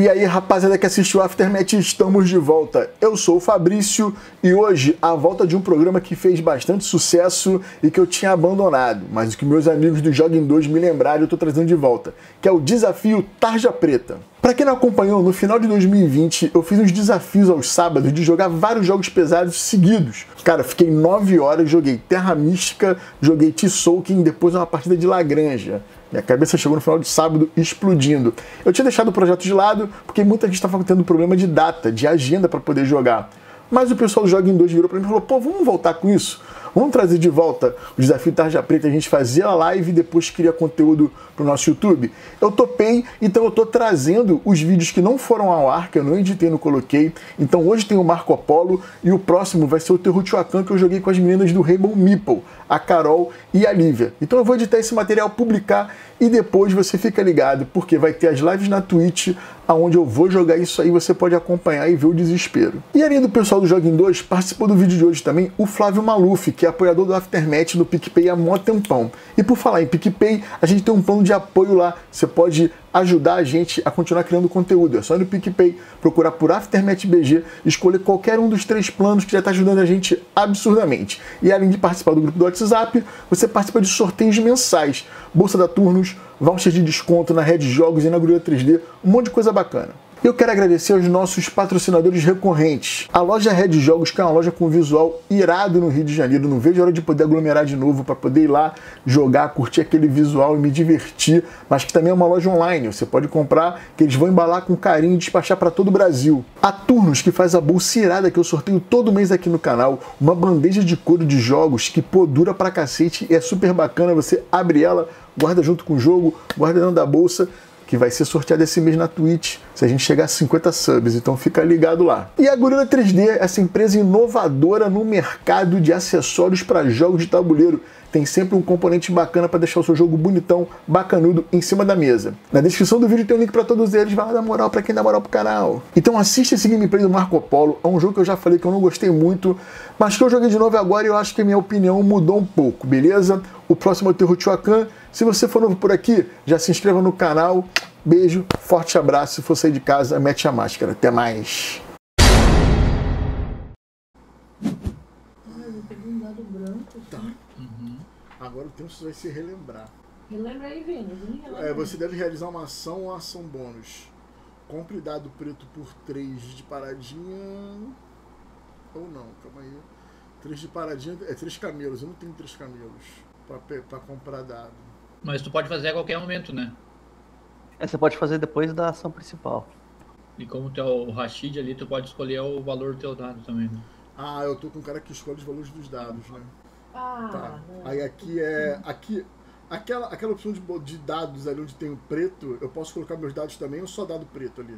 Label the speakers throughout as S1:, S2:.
S1: E aí, rapaziada que assistiu Aftermath, estamos de volta. Eu sou o Fabrício e hoje a volta de um programa que fez bastante sucesso e que eu tinha abandonado, mas que meus amigos do Joguem 2 me lembraram eu tô trazendo de volta, que é o desafio Tarja Preta. Para quem não acompanhou, no final de 2020 eu fiz uns desafios aos sábados de jogar vários jogos pesados seguidos. Cara, fiquei 9 horas, joguei Terra Mística, joguei T-Soaking, depois uma partida de Lagranja. Minha cabeça chegou no final de sábado explodindo. Eu tinha deixado o projeto de lado porque muita gente estava tendo problema de data, de agenda para poder jogar. Mas o pessoal do Joga em 2 virou para mim e falou: pô, vamos voltar com isso? Vamos trazer de volta o desafio Tarja Preta, a gente fazia a live e depois cria conteúdo pro nosso YouTube. Eu topei, então eu tô trazendo os vídeos que não foram ao ar, que eu não editei, não coloquei. Então hoje tem o Marco Polo e o próximo vai ser o Teotihuacan que eu joguei com as meninas do Rainbow Meeple, a Carol e a Lívia. Então eu vou editar esse material, publicar e depois você fica ligado, porque vai ter as lives na Twitch, aonde eu vou jogar isso aí, você pode acompanhar e ver o desespero. E além do pessoal do Joguem 2, participou do vídeo de hoje também o Flávio Maluf, que é apoiador do Aftermath no PicPay há mó tempão. E por falar em PicPay, a gente tem um plano de apoio lá. Você pode ajudar a gente a continuar criando conteúdo. É só ir no PicPay, procurar por Aftermath BG, escolher qualquer um dos três planos que já está ajudando a gente absurdamente. E além de participar do grupo do WhatsApp, você participa de sorteios mensais, bolsa da Turnos, voucher de desconto na Red Jogos e na Grua 3D, um monte de coisa bacana. Eu quero agradecer aos nossos patrocinadores recorrentes. A loja Red Jogos, que é uma loja com visual irado no Rio de Janeiro. Não vejo a hora de poder aglomerar de novo para poder ir lá jogar, curtir aquele visual e me divertir. Mas que também é uma loja online. Você pode comprar, que eles vão embalar com carinho e despachar para todo o Brasil. A Turnos, que faz a bolsa irada que eu sorteio todo mês aqui no canal. Uma bandeja de couro de jogos que pô, dura pra cacete e é super bacana. Você abre ela, guarda junto com o jogo, guarda dentro da bolsa que vai ser sorteado esse mês na Twitch, se a gente chegar a 50 subs, então fica ligado lá. E a Gorilla 3D, essa empresa inovadora no mercado de acessórios para jogos de tabuleiro, tem sempre um componente bacana para deixar o seu jogo bonitão, bacanudo em cima da mesa. Na descrição do vídeo tem um link para todos eles, vai lá dar moral para quem dá moral pro canal. Então assista esse gameplay do Marco Polo, é um jogo que eu já falei que eu não gostei muito, mas que eu joguei de novo agora e eu acho que minha opinião mudou um pouco, beleza? O próximo é o Teotihuacan. Se você for novo por aqui, já se inscreva no canal. Beijo, forte abraço. Se for sair de casa, mete a máscara. Até mais.
S2: Eu peguei um dado branco.
S1: Tá. Agora o tempo vai se relembrar.
S2: Relembra aí, Vênus.
S1: É, você deve realizar uma ação ou ação bônus. Compre dado preto por 3 de paradinha. Ou não, calma aí. 3 de paradinha. É 3 camelos. Eu não tenho 3 camelos pra, pra comprar dado.
S3: Mas tu pode fazer a qualquer momento, né?
S4: É, você pode fazer depois da ação principal.
S3: E como tu é o Rashid ali, tu pode escolher o valor do teu dado também, né?
S1: Ah, eu tô com um cara que escolhe os valores dos dados, né?
S2: Ah,
S1: Tá.
S2: não.
S1: Aí aqui é. Aqui. Aquela, aquela opção de, de dados ali onde tem o preto, eu posso colocar meus dados também ou só dado preto ali?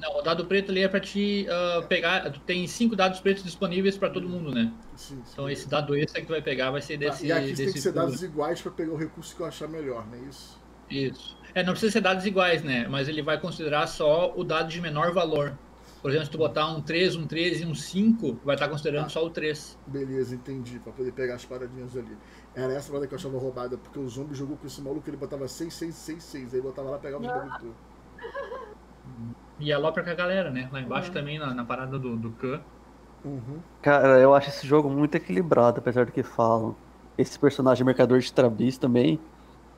S3: Não, o dado preto ali é pra te ah, pegar. Tu tem cinco dados pretos disponíveis pra todo mundo, né?
S1: Sim, sim.
S3: Então esse dado extra que tu vai pegar vai ser
S1: Tá,
S3: desse.
S1: e aqui tem
S3: desse
S1: que ser dados iguais pra pegar o recurso que eu achar melhor, não é isso?
S3: Isso. É, não precisa ser dados iguais, né? Mas ele vai considerar só o dado de menor valor. Por exemplo, se tu botar um 3, um 13 e um 5, vai estar considerando
S1: Ah.
S3: só o 3.
S1: Beleza, entendi. Pra poder pegar as paradinhas ali. Era essa parada que eu achava roubada, porque o zombie jogou com esse maluco, ele botava 6, 6, 6, 6. Aí botava lá e pegava os bagulho tudo.
S3: E é lá pra com a galera, né? Lá embaixo também, na, na parada do, do Khan.
S1: Uhum.
S4: Cara, eu acho esse jogo muito equilibrado, apesar do que falam. Esse personagem mercador de Trabis também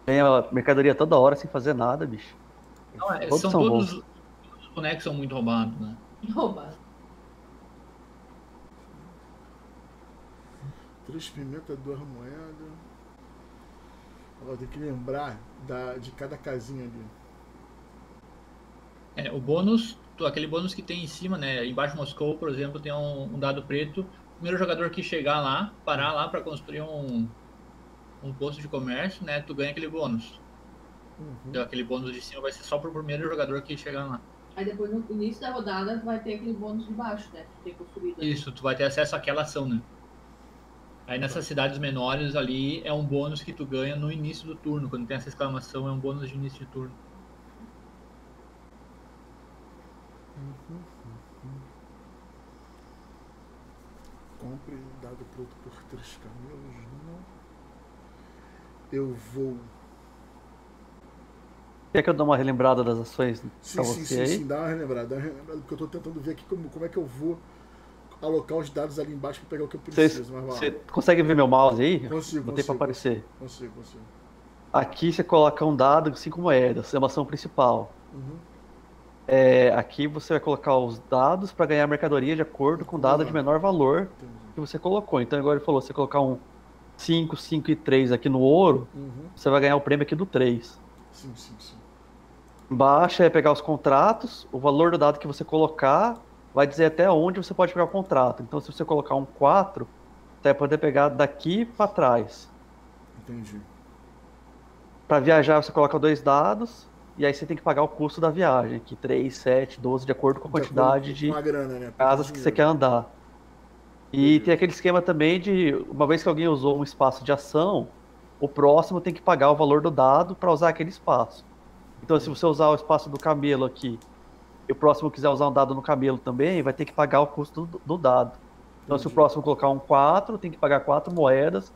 S4: ganha mercadoria toda hora sem fazer nada, bicho.
S3: Não, é,
S4: Todos
S3: são
S4: são
S3: todos, todos os bonecos são muito roubados, né?
S2: Roubado.
S1: Três pimenta, duas moedas. Agora tem que lembrar da, de cada casinha ali.
S3: É, o bônus, aquele bônus que tem em cima, né? Embaixo Moscou, por exemplo, tem um, um dado preto. O primeiro jogador que chegar lá, parar lá pra construir um, um posto de comércio, né? Tu ganha aquele bônus.
S1: Uhum.
S3: Então aquele bônus de cima vai ser só pro primeiro jogador que chegar lá.
S2: Aí depois no início da rodada vai ter aquele bônus de baixo, né? Que tem construído. ali.
S3: Isso, tu vai ter acesso àquela ação, né? Aí nessas cidades menores ali é um bônus que tu ganha no início do turno. Quando tem essa exclamação, é um bônus de início de turno.
S1: Compre dado pronto por três camelos, não. Eu vou
S4: Quer que eu dê uma relembrada das ações
S1: Sim, sim, sim,
S4: aí?
S1: sim, dá uma relembrada, dá uma relembrada, porque eu tô tentando ver aqui como, como é que eu vou alocar os dados ali embaixo pra pegar o que eu preciso. Mas vai lá.
S4: Você consegue ver meu mouse aí?
S1: Consigo,
S4: Botei pra aparecer.
S1: Consigo, consigo.
S4: Aqui você coloca um dado de 5 moedas, é uma ação principal.
S1: Uhum.
S4: É, aqui você vai colocar os dados para ganhar mercadoria de acordo com o dado de menor valor
S1: Entendi.
S4: que você colocou. Então agora ele falou, você colocar um 5, 5 e 3 aqui no ouro,
S1: Uhum.
S4: você vai ganhar o prêmio aqui do 3.
S1: Sim, sim, sim.
S4: Embaixo é pegar os contratos, o valor do dado que você colocar vai dizer até onde você pode pegar o contrato. Então se você colocar um 4, você vai poder pegar daqui para trás.
S1: Entendi.
S4: Para viajar você coloca dois dados e aí você tem que pagar o custo da viagem, aqui 3, 7, 12, de acordo com a
S1: De
S4: quantidade de
S1: Com grana, né?
S4: casas que você quer andar. E tem aquele esquema também de, uma vez que alguém usou um espaço de ação, o próximo tem que pagar o valor do dado para usar aquele espaço. Então, se você usar o espaço do camelo aqui, e o próximo quiser usar um dado no camelo também, vai ter que pagar o custo do, do dado. Então, se o
S1: Entendi.
S4: próximo colocar um 4, tem que pagar 4 moedas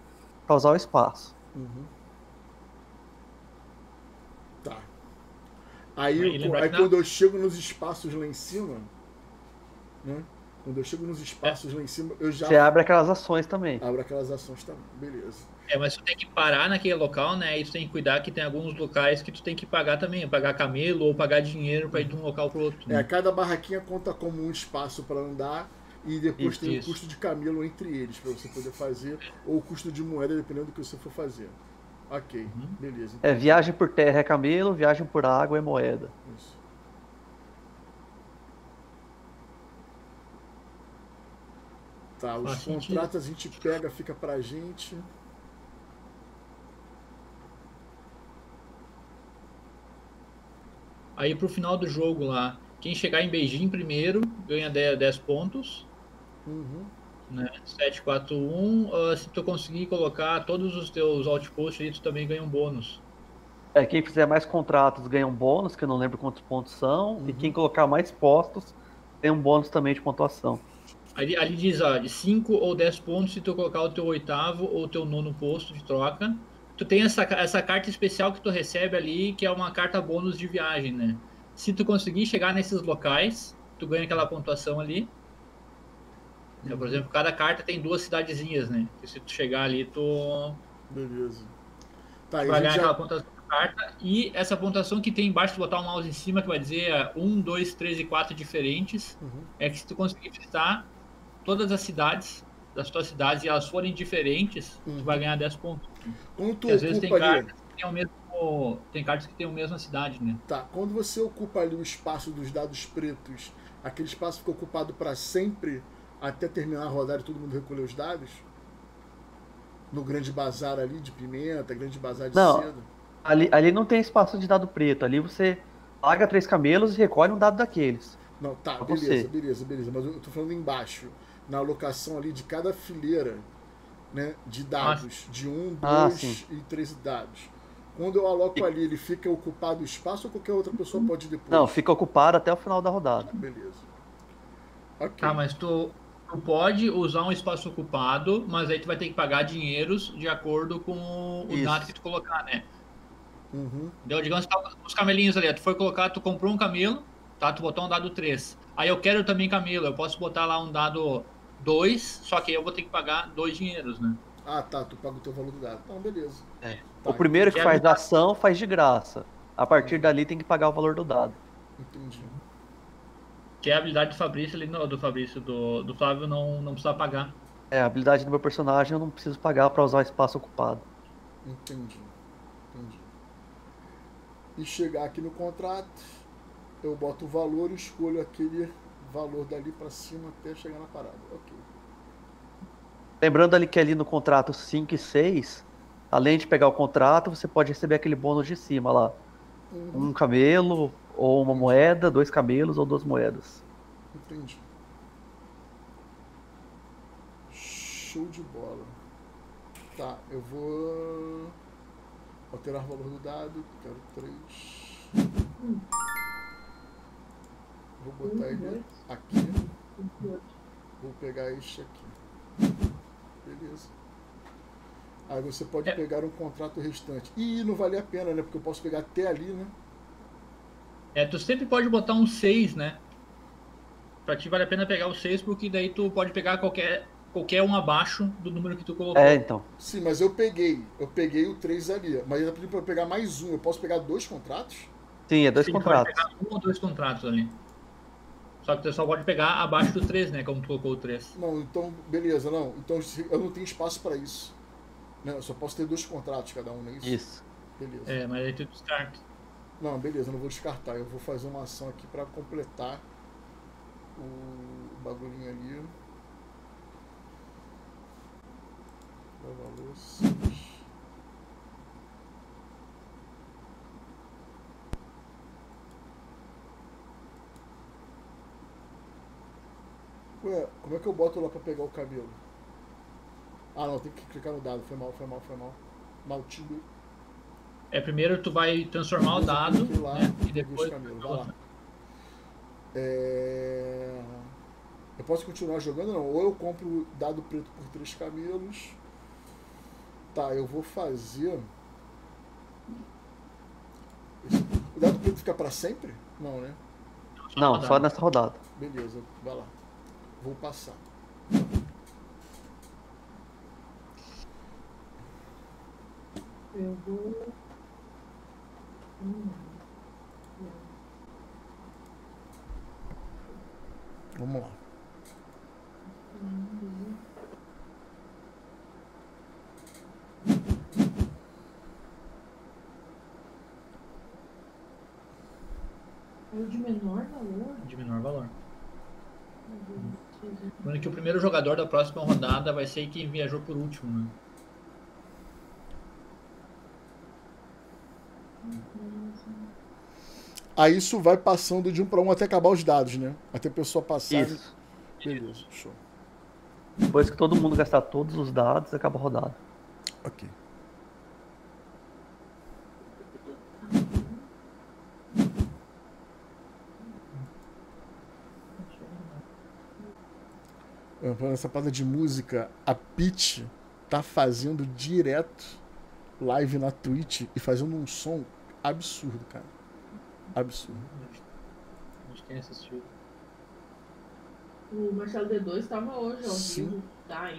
S4: para usar o espaço.
S1: Uhum. Tá. Aí,
S3: Aí
S1: eu- aí quando eu chego nos espaços lá em cima, né? Quando eu chego nos espaços lá em cima, eu já
S4: Você abre aquelas ações também.
S1: abro aquelas ações também. Beleza.
S3: É, mas tu tem que parar naquele local, né? E tu tem que cuidar que tem alguns locais que tu tem que pagar também, pagar camelo ou pagar dinheiro pra ir de um local pro outro.
S1: É,
S3: Né?
S1: cada barraquinha conta como um espaço para andar e depois
S3: Isso,
S1: tem o
S3: isso.
S1: custo de camelo entre eles para você poder fazer ou o custo de moeda dependendo do que você for fazer. Ok,
S3: Uhum.
S1: beleza.
S4: É, viagem por terra é camelo, viagem por água é moeda.
S1: Isso. Tá, os
S3: Faz sentido.
S1: contratos a gente pega, fica pra gente.
S3: Aí pro final do jogo lá, quem chegar em Beijing primeiro ganha 10, 10 pontos,
S1: Uhum.
S3: né? 7, 4, 1. Ah, se tu conseguir colocar todos os teus outposts aí, tu também ganha um bônus.
S4: É, quem fizer mais contratos ganha um bônus, que eu não lembro quantos pontos são, e
S1: Uhum.
S4: quem colocar mais postos tem um bônus também de pontuação.
S3: Ali, ali diz, ó, de 5 ou 10 pontos se tu colocar o teu oitavo ou teu nono posto de troca. Tu tem essa, essa carta especial que tu recebe ali, que é uma carta bônus de viagem, né? Se tu conseguir chegar nesses locais, tu ganha aquela pontuação ali. Então, por exemplo, cada carta tem duas cidadezinhas, né? Que se tu chegar ali, tu
S1: Beleza. Tá, e
S3: vai ganhar
S1: gente
S3: aquela
S1: já.
S3: pontuação da carta. E essa pontuação que tem embaixo, tu botar o mouse em cima, que vai dizer 1, 2, 3 e 4 diferentes.
S1: Uhum.
S3: É que se tu conseguir visitar todas as cidades das tuas cidades e elas forem diferentes,
S1: Uhum.
S3: tu vai ganhar 10 pontos.
S1: Quando tu
S3: Porque vezes tem
S1: ocupa ali.
S3: cartas que tem o mesmo. Tem cartas que tem a mesma cidade, né?
S1: Tá, quando você ocupa ali o espaço dos dados pretos, aquele espaço fica ocupado para sempre até terminar a rodada e todo mundo recolher os dados? No grande bazar ali de pimenta, grande bazar de
S4: Não.
S1: cedo?
S4: Ali, ali não tem espaço de dado preto, ali você paga três camelos e recolhe um dado daqueles.
S1: Não, tá, beleza,
S4: você.
S1: beleza, beleza. Mas eu tô falando embaixo, na alocação ali de cada fileira, né, de dados, de um,
S4: Ah,
S1: dois
S4: sim.
S1: e três dados. Quando eu aloco ali, ele fica ocupado o espaço ou qualquer outra pessoa pode ir depois?
S4: Não, fica ocupado até o final da rodada.
S1: Beleza. Ok.
S3: Tá, mas tu, tu pode usar um espaço ocupado, mas aí tu vai ter que pagar dinheiros de acordo com o
S4: Isso.
S3: dado que tu colocar, né?
S1: Uhum.
S3: Então, digamos que tá os camelinhos ali, tu foi colocar, tu comprou um camelo, tá? Tu botou um dado 3. Aí eu quero também camelo, eu posso botar lá um dado 2, só que aí eu vou ter que pagar dois dinheiros, né?
S1: Ah, tá, tu paga o teu valor do dado. Então, beleza.
S4: É.
S1: Tá,
S4: o primeiro que
S3: E a
S4: faz ação faz de graça. A partir dali tem que pagar o valor do dado.
S1: Entendi.
S3: Que é a habilidade do Fabrício ali, não, do Fabrício, do, do Flávio não, não precisa pagar.
S4: É, a habilidade do meu personagem eu não preciso pagar pra usar o espaço ocupado.
S1: Entendi. Entendi. E chegar aqui no contrato, eu boto o valor e escolho aquele valor dali pra cima até chegar na parada. Ok.
S4: Lembrando ali que ali no contrato 5 e 6, além de pegar o contrato, você pode receber aquele bônus de cima lá.
S1: Uhum.
S4: Um camelo, ou uma moeda, dois camelos ou duas moedas.
S1: Entendi. Show de bola. Tá, eu vou alterar o valor do dado. Quero 3. Vou botar ele aqui. Vou pegar este aqui. Beleza. Aí você pode
S3: É.
S1: pegar um contrato restante. E não vale a pena, né? Porque eu posso pegar até ali, né?
S3: É, tu sempre pode botar um 6, né? Pra ti vale a pena pegar o 6, porque daí tu pode pegar qualquer, qualquer um abaixo do número que tu colocou.
S4: É, então.
S1: Sim, mas eu peguei. Eu peguei o 3 ali. Mas eu pedi pra eu pegar mais um. Eu posso pegar dois contratos?
S4: Sim, é dois
S3: Sim,
S4: contratos.
S3: Pode pegar um ou dois contratos ali. Só que tu só pode pegar abaixo do 3, né? Como tu colocou o 3.
S1: Não, então, beleza, não. Então eu não tenho espaço pra isso. Não, eu só posso ter dois contratos cada um, não é isso?
S4: Isso.
S1: Beleza.
S3: É, mas aí tu descarta.
S1: Não, beleza, eu não vou descartar. Eu vou fazer uma ação aqui pra completar o bagulhinho ali. Lava louças. Ué, como é que eu boto lá pra pegar o cabelo? Ah, não, tem que clicar no dado. Foi mal, foi mal, foi mal. Maltido.
S3: É, primeiro tu vai transformar o dado,
S1: lá,
S3: né? E depois.
S1: lá. É... Eu posso continuar jogando não? Ou eu compro dado preto por três camelos. Tá, eu vou fazer. O dado preto fica pra sempre? Não, né?
S4: Não, só nessa rodada.
S1: Beleza, vai lá. Vou passar.
S2: Eu vou. Hum.
S1: Vamos lá.
S2: É o de menor valor?
S3: De menor valor. Lembrando que o primeiro jogador da próxima rodada vai ser quem viajou por último, né?
S1: Aí isso vai passando de um pra um até acabar os dados, né? Até a pessoa passar.
S4: Isso.
S1: Beleza, show.
S4: Depois que todo mundo gastar todos os dados, acaba a rodada.
S1: Ok. Eu falando Essa parada de música, a Pitch tá fazendo direto live na Twitch e fazendo um som absurdo, cara. Absurdo.
S3: A gente tem assistido.
S2: O Marcelo D2 estava hoje ao
S1: Sim.
S2: vivo. Tá.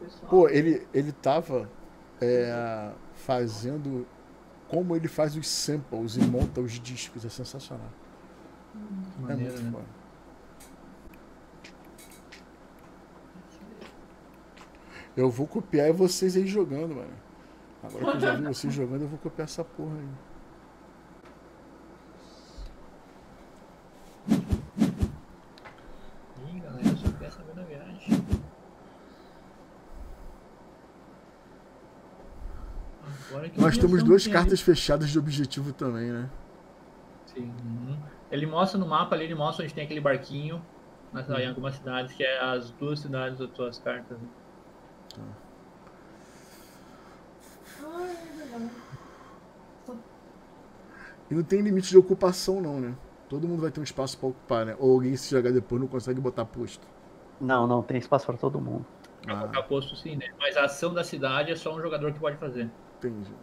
S2: Pessoal.
S1: Pô, ele, ele tava é, fazendo como ele faz os samples e monta os discos, é sensacional.
S3: Que
S1: É
S3: maneiro,
S1: muito
S3: né?
S1: foda. Eu vou copiar vocês aí jogando, mano. Agora que eu já vi vocês jogando, eu vou copiar essa porra aí.
S3: Ih, galera, só quer saber da viagem. Agora que
S1: Nós temos duas
S3: tem
S1: cartas fechadas de objetivo também, né?
S3: Sim. uhum. Ele mostra no mapa ali, ele mostra onde tem aquele barquinho nas,
S1: Uhum.
S3: em algumas cidades, que é as duas cidades das tuas cartas. né?
S2: É verdade.
S1: E não tem limite de ocupação, não, né? Todo mundo vai ter um espaço pra ocupar, né? Ou alguém se jogar depois não consegue botar posto.
S4: Não, não, tem espaço para todo mundo.
S3: Pra
S1: Ah,
S3: colocar posto sim, né? Mas a ação da cidade é só um jogador que pode fazer.
S1: entendi.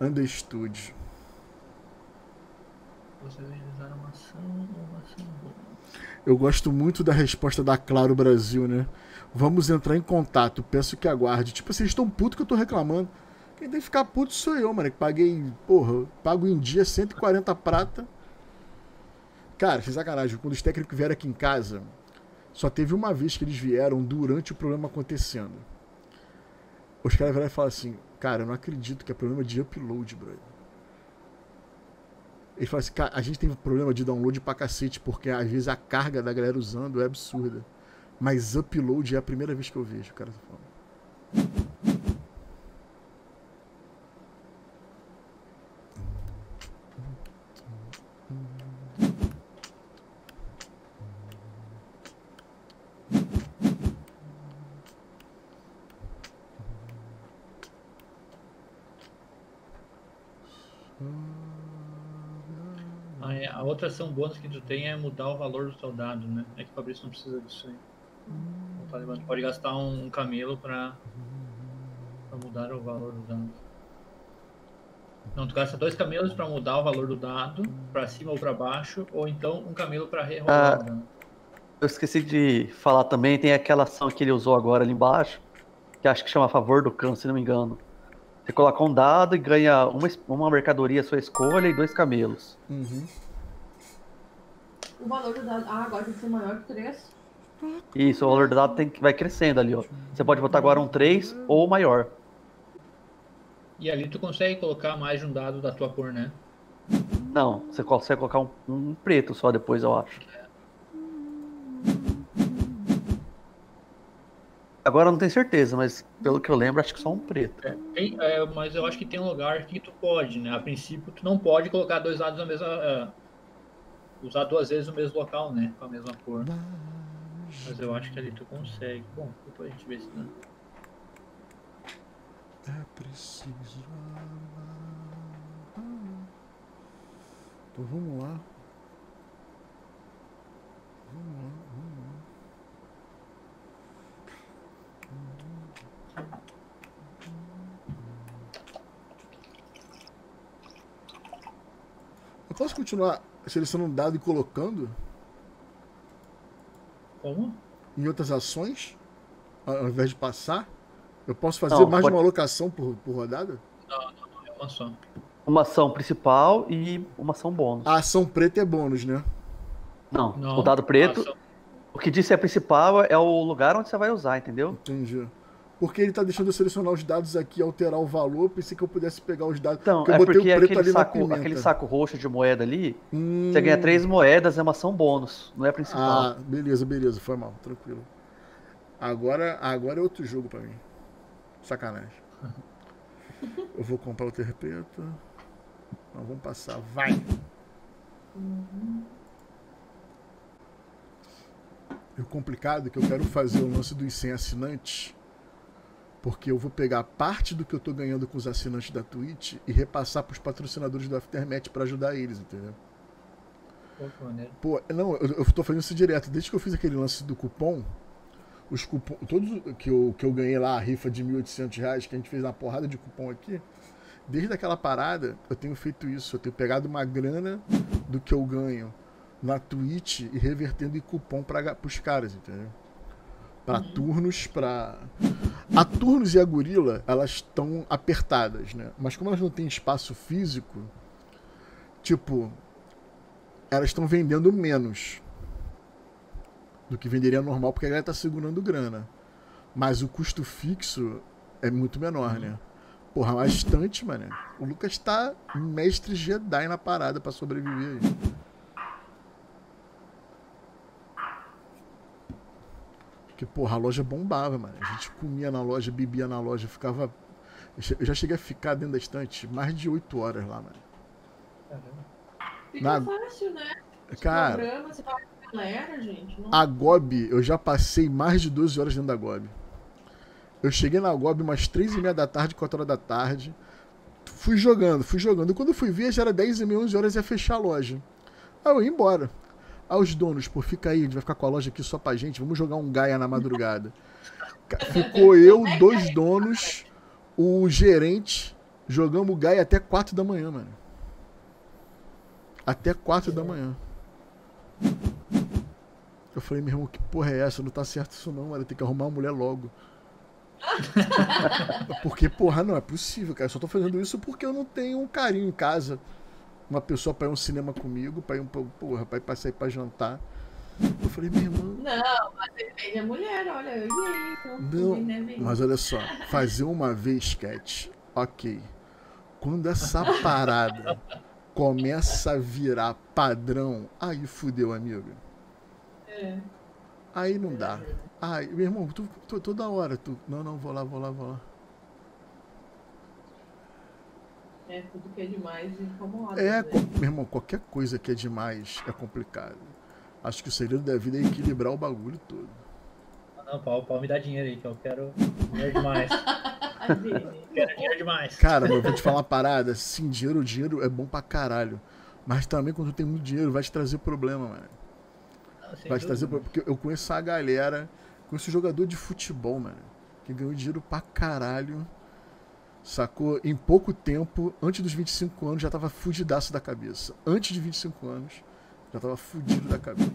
S1: Understood.
S3: Você vai realizar uma ação ou uma ação boa.
S1: Eu gosto muito da resposta da Claro Brasil, né? Vamos entrar em contato, peço que aguarde. Tipo, vocês estão putos que eu tô reclamando. Quem tem que ficar puto sou eu, mano. Que paguei, porra, pago em dia 140 prata. Cara, sem sacanagem, quando os técnicos vieram aqui em casa, só teve uma vez que eles vieram durante o problema acontecendo. Os caras vieram e falaram assim, cara, eu não acredito que é problema de upload, brother. Ele fala assim, cara, a gente tem problema de download pra cacete, porque às vezes a carga da galera usando é absurda. Mas upload é a primeira vez que eu vejo, o cara tá falando.
S3: Aí, a outra ação bônus que tu tem é mudar o valor do teu dado, né? É que o Fabrício não precisa disso aí. Lembrando. Tu pode gastar um camelo pra, pra mudar o valor do dado. Não, tu gasta dois camelos pra mudar o valor do dado, pra cima ou pra baixo, ou então um camelo pra rerolar
S4: Ah.
S3: o dano.
S4: Eu esqueci de falar também, tem aquela ação que ele usou agora ali embaixo, que acho que chama a favor do cão, se não me engano. Você coloca um dado e ganha uma, uma mercadoria à sua escolha e dois camelos.
S1: Uhum.
S2: O valor do dado. Ah, agora tem que ser maior que 3.
S4: Isso, o valor do dado tem, que- vai crescendo ali, ó. Você pode botar agora um 3 ou maior.
S3: E ali tu consegue colocar mais de um dado da tua cor, né?
S4: Não, você consegue colocar um, um preto só depois, eu acho. Agora eu não tenho certeza, mas pelo que eu lembro, acho que só um preto.
S3: É, tem- é, mas eu acho que tem um lugar que tu pode, né? A princípio, tu não pode colocar dois dados na mesma. é, usar duas vezes no mesmo local, né? Com a mesma cor. Mas eu acho que ali tu consegue. Bom, depois a gente vê se não.
S1: É preciso. Então vamos lá. Vamos lá, vamos lá. Eu posso continuar selecionando dado e colocando
S3: Como?
S1: em outras ações? Ao invés de passar? Eu posso fazer
S4: Não,
S1: mais
S4: pode-
S1: de uma alocação por, por rodada?
S3: É uma só.
S4: Uma ação principal e uma ação bônus.
S1: A ação preta é bônus, né?
S4: Não,
S3: Não,
S4: o dado preto,
S3: ação-
S4: o que disse é principal é o lugar onde você vai usar, entendeu?
S1: Entendi. Porque ele tá deixando eu selecionar os dados aqui alterar o valor. Pensei que eu pudesse pegar os dados.
S4: Então,
S1: porque eu
S4: é
S1: botei
S4: porque
S1: o preto
S4: aquele
S1: ali
S4: saco, aquele saco roxo de moeda ali,
S1: Hum,
S4: você ganha três moedas, é uma ação bônus, não é a principal.
S1: Ah, beleza, beleza. Foi mal, tranquilo. Agora, agora é outro jogo pra mim. Sacanagem. Eu vou comprar o terpeto. Não, vamos passar. Vai! E o complicado é que eu quero fazer o lance dos 100 assinantes. Porque eu vou pegar parte do que eu tô ganhando com os assinantes da Twitch e repassar pros patrocinadores do Aftermath pra ajudar eles, entendeu?
S3: Pô,
S1: não, eu, tô fazendo isso direto. Desde que eu fiz aquele lance do cupom, os cupom, todos que eu, que eu ganhei lá, a rifa de 1.800 reais, que a gente fez uma porrada de cupom aqui, desde aquela parada, eu tenho feito isso. Eu tenho pegado uma grana do que eu ganho na Twitch e revertendo em cupom para os caras, entendeu? Para turnos, para a Turnos e a Gorila, elas estão apertadas, né? Mas como elas não têm espaço físico, tipo, elas estão vendendo menos do que venderia normal, porque a galera tá segurando grana. Mas o custo fixo é muito menor, né? Porra, a estante, mano. O Lucas tá mestre Jedi na parada pra sobreviver aí. Porque, porra, a loja bombava, mano. A gente comia na loja, bebia na loja, ficava. Eu já cheguei a ficar dentro da estante mais de 8 horas lá, mano.
S3: Caramba.
S2: Fica
S1: Na-
S2: fácil, né? Você
S1: Cara,
S2: programa, você fala com a galera, gente. Não...
S1: A GOB, eu já passei mais de 12 horas dentro da GOB. Eu cheguei na GOB umas 3 e meia da tarde, 4 horas da tarde. Fui jogando, fui jogando. E quando eu fui ver, já era 10 e meia, 11 horas ia fechar a loja. Aí eu ia embora. Aí os donos, pô, fica aí, a gente vai ficar com a loja aqui só pra gente, vamos jogar um Gaia na madrugada. Ficou eu, dois donos, o gerente, jogamos Gaia até 4 da manhã, mano. Até 4 da manhã. Eu falei, meu irmão, que porra é essa? Não tá certo isso não, mano. Tem que arrumar uma mulher logo. porque, porra, não é possível, cara. Eu só tô fazendo isso porque eu não tenho um carinho em casa. Uma pessoa pra ir um cinema comigo, pra ir um porra, pra ir pra sair pra jantar. Eu falei, meu irmão.
S2: Não, mas depende da mulher, olha, eu aí. Então,
S1: Não,
S2: né,
S1: mas olha só, fazer uma vez sketch, ok. Quando essa parada começa a virar padrão, aí fudeu, amigo.
S2: É.
S1: Aí não dá. Ai, meu irmão, tu, tu- toda hora tu. Não, não, vou lá, vou lá, vou lá.
S2: É, tudo que é demais incomoda.
S1: É,
S2: né?
S1: meu irmão, qualquer coisa que é demais é complicado. Acho que o segredo da vida é equilibrar o bagulho todo.
S3: Ah, Não, Paulo, Paulo, me dá dinheiro aí, que eu quero dinheiro demais. Quero dinheiro demais.
S1: Cara, eu vou te falar uma parada. Sim, dinheiro, dinheiro é bom pra caralho. Mas também quando tu tem muito dinheiro, vai te trazer problema, mano.
S3: Não,
S1: Vai te trazer problema. Porque eu conheço a galera, conheço jogador de futebol, mano, que ganhou dinheiro pra caralho. Sacou? Em pouco tempo, antes dos 25 anos, já tava fudidaço da cabeça. Antes de 25 anos, já tava fudido da cabeça.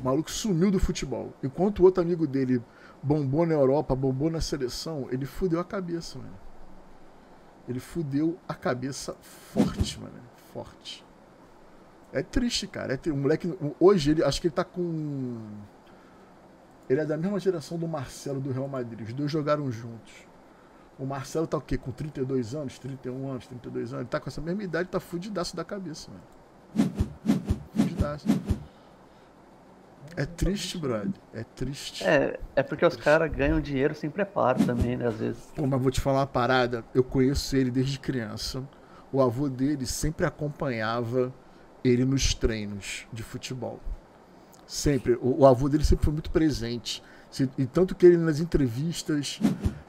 S1: O maluco sumiu do futebol. Enquanto o outro amigo dele bombou na Europa, bombou na seleção, ele fudeu a cabeça, mano. Ele fudeu a cabeça forte, mano. Forte. É triste, cara. É. O moleque. Hoje, ele acho que ele tá com. Ele é da mesma geração do Marcelo do Real Madrid. Os dois jogaram juntos. O Marcelo tá o quê? Com 32 anos, 31 anos, 32 anos. Ele tá com essa mesma idade, tá fudidaço da cabeça, mano. Fudidaço. É triste, brother. É triste.
S4: É, é porque os caras ganham dinheiro sem preparo também, né? Às vezes.
S1: Pô, mas vou te falar uma parada. Eu conheço ele desde criança. O avô dele sempre acompanhava ele nos treinos de futebol. Sempre. O, o avô dele sempre foi muito presente. E tanto que ele nas entrevistas,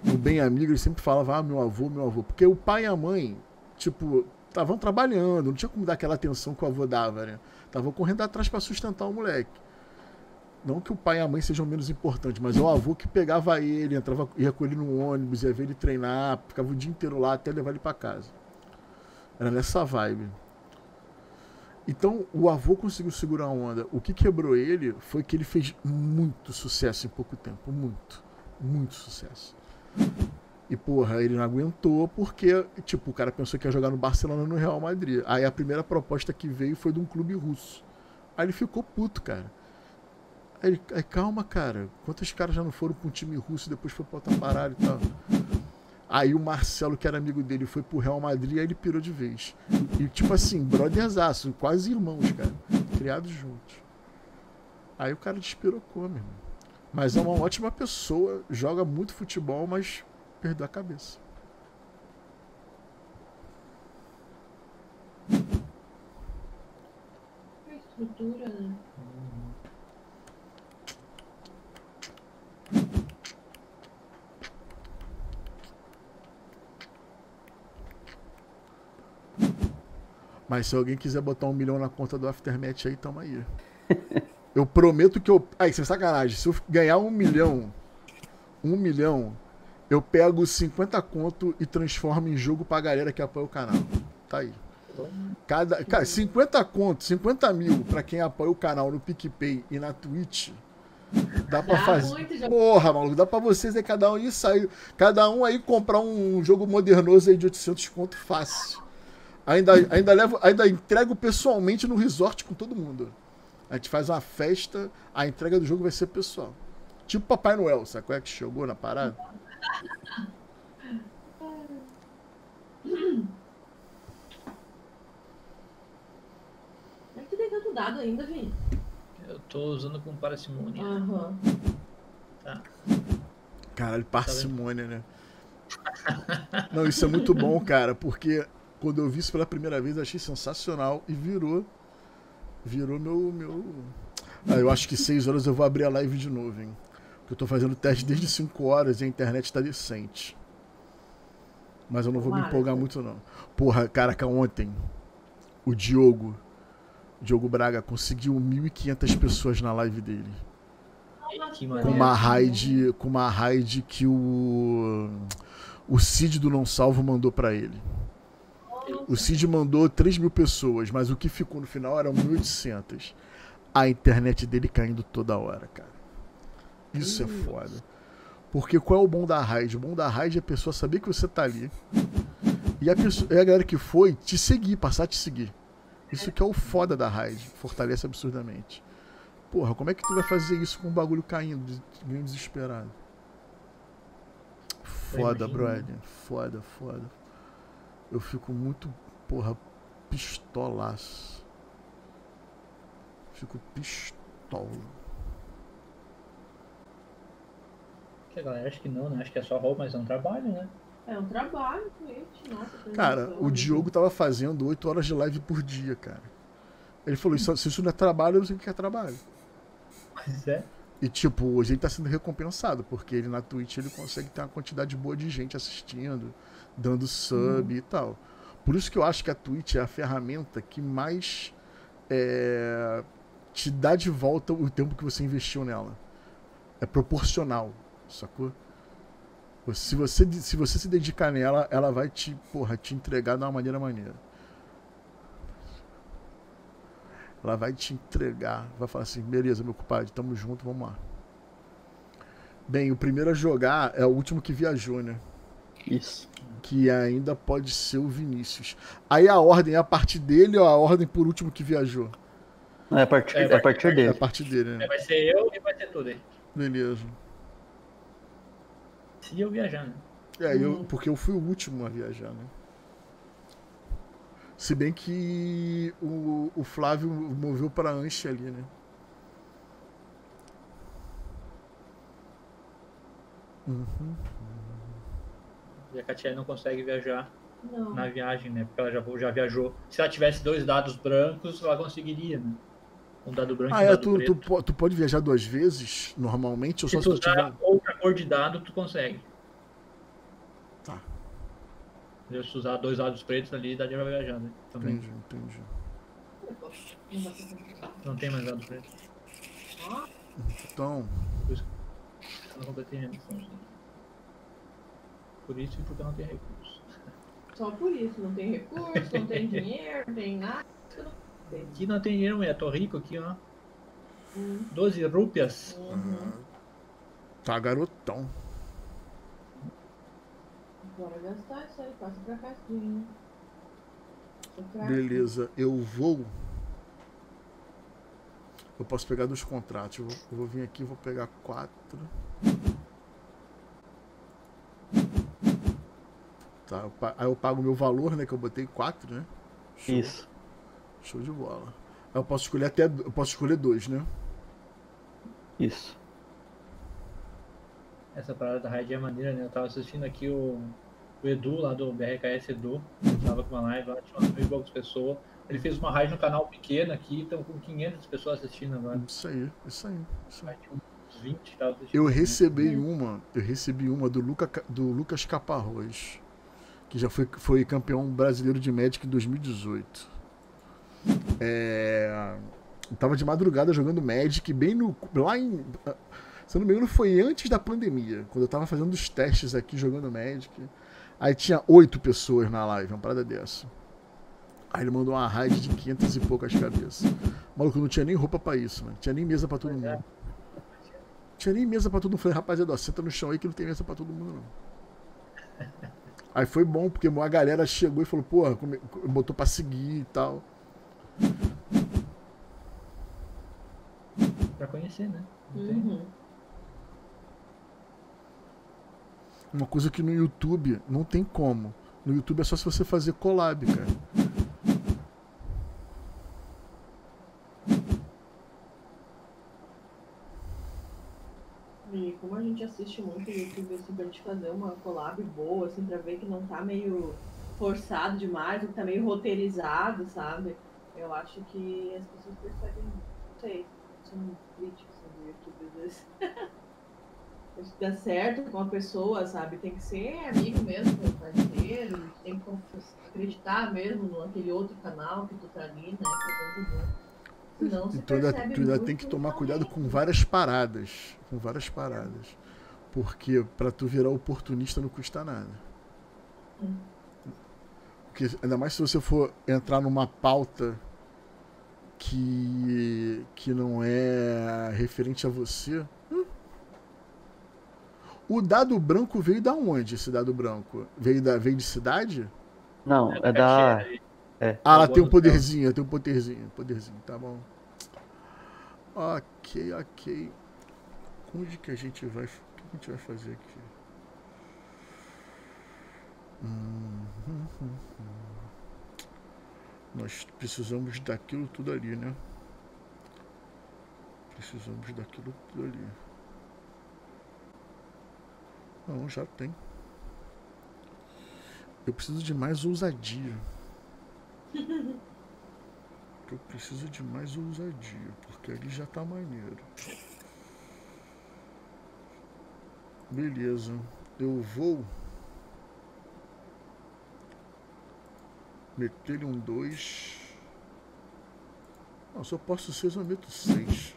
S1: no Bem Amigo, ele sempre falava, ah, meu avô, meu avô. Porque o pai e a mãe, tipo, estavam trabalhando, não tinha como dar aquela atenção que o avô dava, né? Estavam correndo atrás para sustentar o moleque. Não que o pai e a mãe sejam menos importantes, mas é o avô que pegava ele, entrava, ia com ele no ônibus, ia ver ele treinar, ficava o dia inteiro lá até levar ele para casa. Era nessa vibe. Então o avô conseguiu segurar a onda. O que quebrou ele foi que ele fez muito sucesso em pouco tempo. Muito. Muito sucesso. E porra, ele não aguentou porque, tipo, o cara pensou que ia jogar no Barcelona no Real Madrid. Aí a primeira proposta que veio foi de um clube russo. Aí ele ficou puto, cara. Aí, aí calma, cara. Quantos caras já não foram pra um time russo e depois foi pra outra parada e tal? Aí o Marcelo, que era amigo dele, foi pro Real Madrid, aí ele pirou de vez. E tipo assim, brotherzaço, quase irmãos, cara. Criados juntos. Aí o cara despirocou, meu irmão. Mas é uma ótima pessoa, joga muito futebol, mas perdeu a cabeça.
S2: A estrutura, né?
S1: Mas se alguém quiser botar um milhão na conta do Aftermath aí, tamo aí. Eu prometo que eu. Aí, sem sacanagem, se eu ganhar um milhão, um milhão, eu pego 50 conto e transformo em jogo pra galera que apoia o canal. Tá aí. Cada, cara, 50 conto, 50 mil pra quem apoia o canal no PicPay e na Twitch. Dá pra
S2: Dá
S1: fazer.
S2: muito,
S1: Porra, maluco, dá pra vocês aí, cada um aí sair. Cada um aí comprar um jogo modernoso aí de 800 conto fácil. Ainda, ainda, levo, ainda entrego pessoalmente no resort com todo mundo. A gente faz uma festa, a entrega do jogo vai ser pessoal. Tipo Papai Noel, sabe qual é que chegou na parada?
S2: Como é que tu tem tanto dado ainda, Vini?
S3: Eu tô usando com parcimônia.
S2: Aham.
S3: Tá.
S1: Caralho, parcimônia, né? Não, isso é muito bom, cara, porque quando eu vi isso pela primeira vez, achei sensacional e virou. Virou meu. meu... Ah, eu acho que 6 horas eu vou abrir a live de novo, hein? Porque eu tô fazendo teste desde 5 horas e a internet tá decente. Mas eu não vou me empolgar muito, não. Porra, caraca, ontem o Diogo, Diogo Braga, conseguiu 1.500 pessoas na live dele. Com uma raid, com uma raid que o o Cid do Não Salvo mandou pra ele. O Cid mandou 3 mil pessoas, mas o que ficou no final eram 1.800. A internet dele caindo toda hora, cara. Isso é foda. Porque qual é o bom da raid? O bom da raid é a pessoa saber que você tá ali. E a, pessoa, e a galera que foi te seguir, passar a te seguir. Isso que é o foda da raid. Fortalece absurdamente. Porra, como é que tu vai fazer isso com o bagulho caindo, meio desesperado? Foda, brother. Foda, foda. Eu fico muito, porra, pistolaço. Fico pistola.
S3: A galera acha que não, né? Acho que é só roubo, mas é um trabalho, né?
S2: É um trabalho, Twitch, nossa.
S1: Cara, o? Diogo tava fazendo 8 horas de live por dia, cara. Ele falou, isso, se isso não é trabalho, eu não sei o que é trabalho.
S3: Mas é.
S1: E tipo, hoje ele tá sendo recompensado, porque ele na Twitch ele consegue ter uma quantidade boa de gente assistindo, dando sub e tal. Por isso que eu acho que a Twitch é a ferramenta que mais é, te dá de volta o tempo que você investiu nela. É proporcional, sacou? Se você, se você se dedicar nela, ela vai te, porra, te entregar de uma maneira maneira. Ela vai te entregar, vai falar assim, beleza, meu compadre, tamo junto, vamos lá. Bem, o primeiro a jogar é o último que viajou, né?
S4: Isso.
S1: Que ainda pode ser o Vinícius. Aí a ordem é a partir dele ou a ordem por último que viajou?
S4: É a partir,
S3: É,
S4: é a partir
S1: É a
S4: dele.
S1: partir dele,
S3: É,
S1: né?
S3: vai ser eu e vai ser tudo aí.
S1: Beleza.
S3: Se eu viajar, né?
S1: É, eu, porque eu fui o último a viajar, né? Se bem que o, o Flávio moveu para Anche ali, né? Uhum.
S3: E a Katia não consegue viajar
S2: Não.
S3: na viagem, né? Porque ela já, já viajou. Se ela tivesse dois dados brancos, ela conseguiria, né? Um dado branco
S1: Ah,
S3: e um
S1: é,
S3: dado
S1: tu,
S3: preto.
S1: tu, tu pode viajar duas vezes, normalmente, ou
S3: Se
S1: só
S3: tu
S1: se tu
S3: usar
S1: tiver...
S3: outra cor de dado, tu consegue.
S1: Tá,
S3: Se tu usar dois dados pretos ali, daria pra viajar, né? Também.
S1: entendi, entendi.
S2: Não dá
S3: tem mais dado preto.
S1: Então,
S3: Eu não completei a missão. Por isso e porque eu não tenho recursos.
S2: Só por isso, não tem recurso, não tem dinheiro, não tem nada. Tem.
S3: Aqui não tem dinheiro, mulher. Tô rico aqui, ó.
S2: Hum,
S3: 12 rúpias.
S2: uhum.
S1: tá garotão.
S2: Bora gastar isso aí, passa pra fraco.
S1: Beleza, eu vou. Eu posso pegar dos contratos. Eu vou, eu vou vir aqui e vou pegar quatro. Tá, aí eu pago o meu valor, né? Que eu botei quatro, né? Show,
S4: Isso.
S1: Show de bola. Aí eu posso escolher até. Eu posso escolher dois, né?
S4: Isso.
S3: Essa parada da raid é maneira, né? Eu tava assistindo aqui o, o Edu, lá do BRKS Edu. Tava com uma live lá, tinha umas mil e poucas pessoas. Ele fez uma raid no canal pequeno aqui, estão com 500 pessoas assistindo agora.
S1: Isso aí, isso aí. Isso aí.
S3: Aí tinha uns 20 que tava assistindo.
S1: Eu recebi uma, eu recebi uma do, Luca, do Lucas Caparrós, que já foi, foi campeão brasileiro de Magic em 2018. É, tava de madrugada jogando Magic, bem no. lá em. Se eu não me engano, foi antes da pandemia, quando eu tava fazendo os testes aqui jogando Magic. Aí tinha oito pessoas na live, uma parada dessa. Aí ele mandou uma raid de 500 e poucas cabeças. Maluco, não tinha nem roupa pra isso, mano. Tinha nem mesa pra todo
S3: é.
S1: mundo. Tinha nem mesa pra todo mundo. Falei, rapaziada, ó, senta no chão aí que não tem mesa pra todo mundo, não. Aí foi bom, porque a galera chegou e falou, porra, botou pra seguir e tal.
S3: Pra conhecer, né? Não tem-
S2: Uhum.
S1: Uma coisa que no YouTube não tem como. No YouTube é só se você fazer collab, cara.
S2: E como a gente assiste muito YouTube, assim, pra gente fazer uma collab boa, assim, pra ver que não tá meio forçado demais, ou que tá meio roteirizado, sabe? Eu acho que as pessoas percebem, não sei, são críticos do YouTube às vezes. Que dá certo com a pessoa, sabe? Tem que ser amigo mesmo, parceiro, tem que acreditar mesmo naquele outro canal que tu tá ali, né? Fazendo junto. Senão se
S1: E tu ainda, ainda tem que tomar
S2: também.
S1: cuidado com várias paradas. Com várias paradas. Porque pra tu virar oportunista não custa nada.
S2: Hum.
S1: Porque ainda mais se você for entrar numa pauta que, que não é referente a você. hum. O dado branco veio da onde, esse dado branco? Veio, da, veio de cidade?
S4: Não, é
S3: Caixeira
S4: da. É.
S1: Ah, ela
S3: o
S1: tem um poderzinho, ela tem um poderzinho, poderzinho, tá bom. Ok, ok. Onde que a gente vai. O que a gente vai fazer aqui? Hum, hum, hum, hum. Nós precisamos daquilo tudo ali, né? Precisamos daquilo tudo ali. Não, já tem. Eu preciso de mais ousadia. Eu preciso de mais ousadia, porque ali já tá maneiro. Beleza. Eu vou meter-lhe um 2. Não, se eu posso 6, eu meto 6.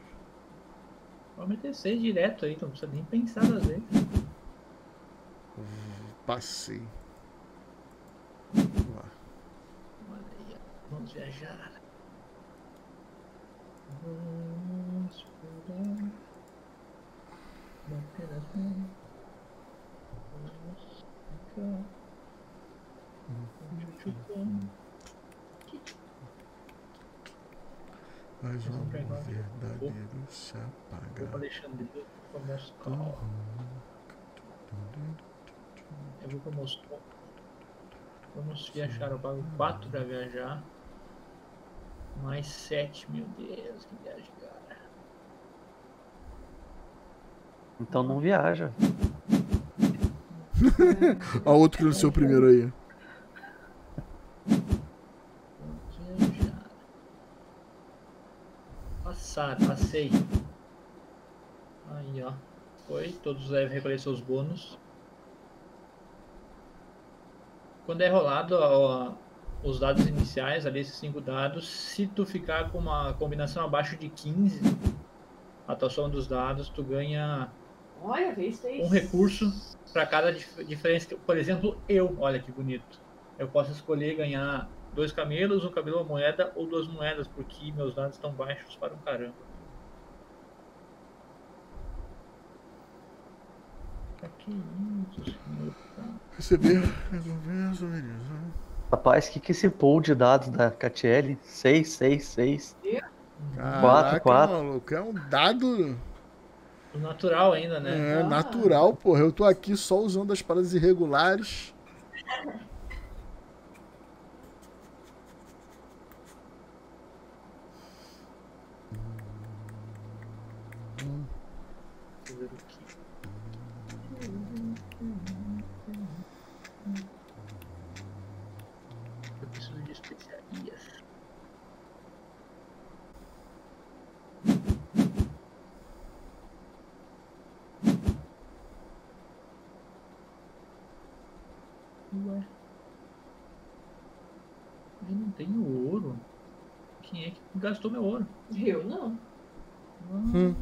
S3: Vou meter 6 direto aí, então não precisa nem pensar das vezes.
S1: Passei.
S3: Vamos viajar. Vamos pular. Bater as mãos. Vamos ficar.
S1: Mas o
S3: Vamos
S1: amor verdadeiro se
S3: Vou
S1: apaga.
S3: Eu vou para Moscou. Vamos viajar. Eu pago 4 para viajar. Mais 7, meu Deus, que viagem, cara.
S4: Então não viaja.
S1: Ó, outro que nasceu primeiro aí.
S3: Passar, passei. Aí, ó. Foi. Todos devem recolher seus bônus. Quando é rolado ó, os dados iniciais, ali esses 5 dados, se tu ficar com uma combinação abaixo de 15, a tua soma dos dados, tu ganha
S2: Olha,
S3: um recurso para cada dif- diferença. Por exemplo, eu, olha que bonito. Eu posso escolher ganhar dois camelos, um cabelo, uma moeda ou duas moedas, porque meus dados estão baixos para um caramba. Que isso, senhor?
S1: Receber, resolver, resolver.
S4: Rapaz, o que, que esse pool de dados da KTL? 6, 6, 6.
S1: Caraca,
S4: quatro.
S1: maluco, é um dado
S3: natural ainda, né?
S1: é,
S2: Ah.
S1: natural, porra. Eu tô aqui só usando as paradas irregulares.
S3: Deixa eu ver aqui. Eu preciso de especiarias. Ué. Eu não tenho ouro. Quem é que gastou meu ouro?
S2: Eu não.
S1: Hum.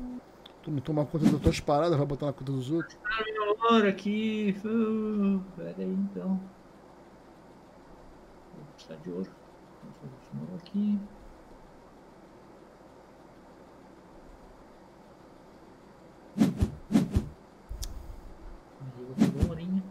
S1: Tu não toma conta das tuas paradas, vai botar na conta dos outros.
S3: Ah, meu ouro aqui. Uh, pera aí então. Vou precisar de ouro. Vou aqui. Aí eu vou pegar uma horinha.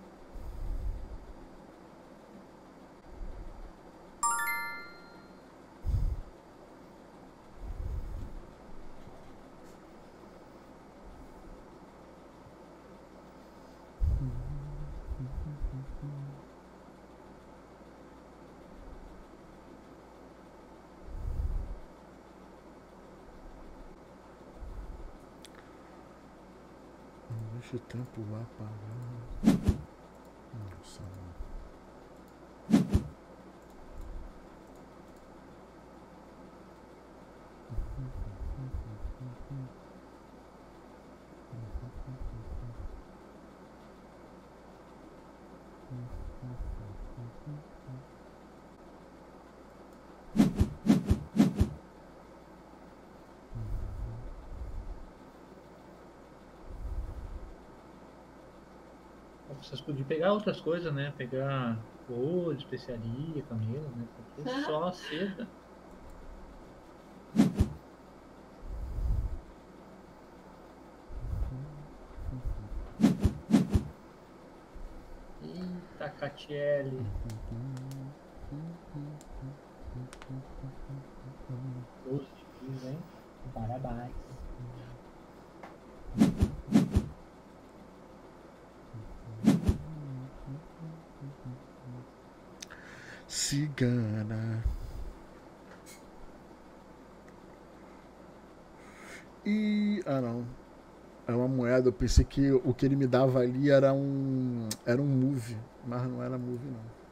S1: Não deixa o tempo apagar.
S3: Vocês podiam pegar outras coisas, né? Pegar ouro, especiaria, camelo, né? Porque só seda. Eita, Catiele. Doze dias, hein? Parabéns.
S1: Cigana. E. Ah, não. É uma moeda. Eu pensei que o que ele me dava ali era um. Era um move. Mas não era move, não.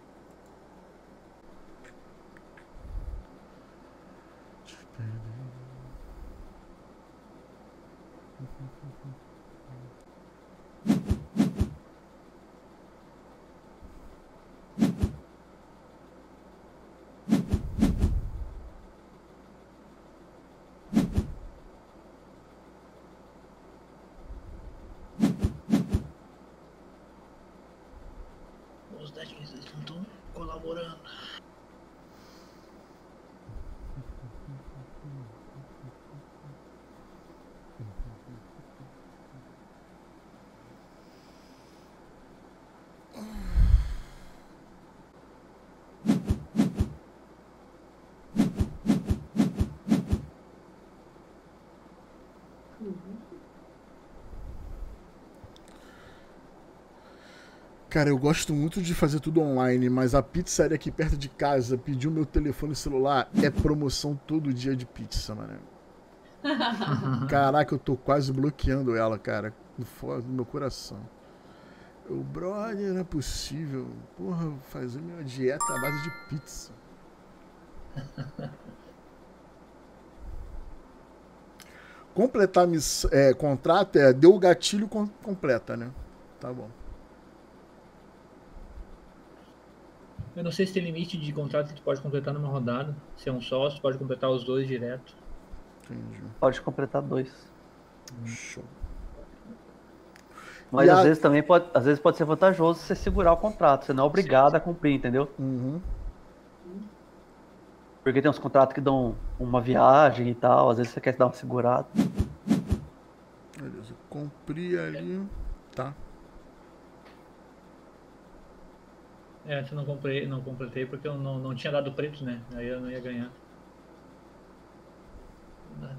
S1: Cara, eu gosto muito de fazer tudo online, mas a pizzaria aqui perto de casa pediu meu telefone celular. É promoção todo dia de pizza, mano. Caraca, eu tô quase bloqueando ela, cara. Do meu coração. O brother, não é possível. Porra, fazer minha dieta à base de pizza. Completar miss, é, contrato é deu o gatilho com, completa, né? Tá bom.
S3: Eu não sei se tem limite de contrato que tu pode completar numa rodada. Se é um sócio, pode completar os dois direto.
S4: Entendi. Pode completar dois.
S1: Show.
S4: Mas e às a... vezes também pode, às vezes pode ser vantajoso você segurar o contrato. Você não é obrigado sim, sim. a cumprir, entendeu?
S1: Uhum.
S4: Porque tem uns contratos que dão uma viagem e tal. Às vezes você quer dar uma segurada.
S1: Beleza, cumpri ali. Tá.
S3: É, eu não comprei, não completei porque eu não, não tinha dado preto, né? Aí eu não ia ganhar.
S1: Qual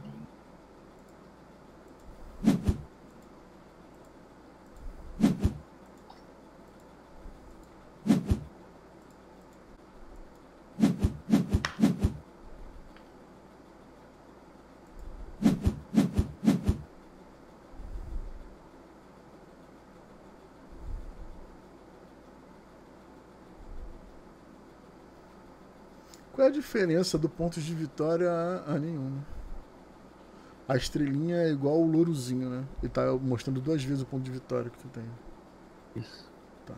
S1: diferença do ponto de vitória a, a nenhum? A estrelinha é igual o lourozinho, né? Ele tá mostrando duas vezes o ponto de vitória que tu tem.
S4: Isso.
S1: Tá.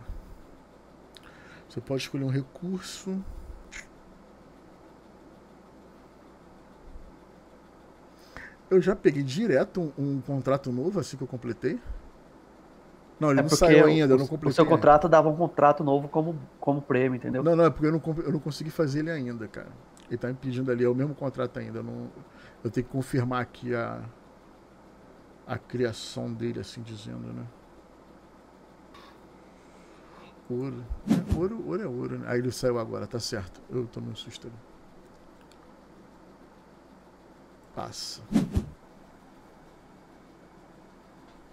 S1: Você pode escolher um recurso. Eu já peguei direto um, um contrato novo assim que eu completei. Não, ele é não saiu ainda, eu não completei.
S4: O seu contrato dava um contrato novo como, como prêmio, entendeu?
S1: Não, não, é porque eu não, eu não consegui fazer ele ainda, cara. Ele tá me pedindo ali, é o mesmo contrato ainda. Eu, não, eu tenho que confirmar aqui a, a criação dele, assim dizendo, né? Ouro. É, ouro, ouro é ouro, né? Aí ele saiu agora, tá certo. Eu tomei um susto ali. Passa.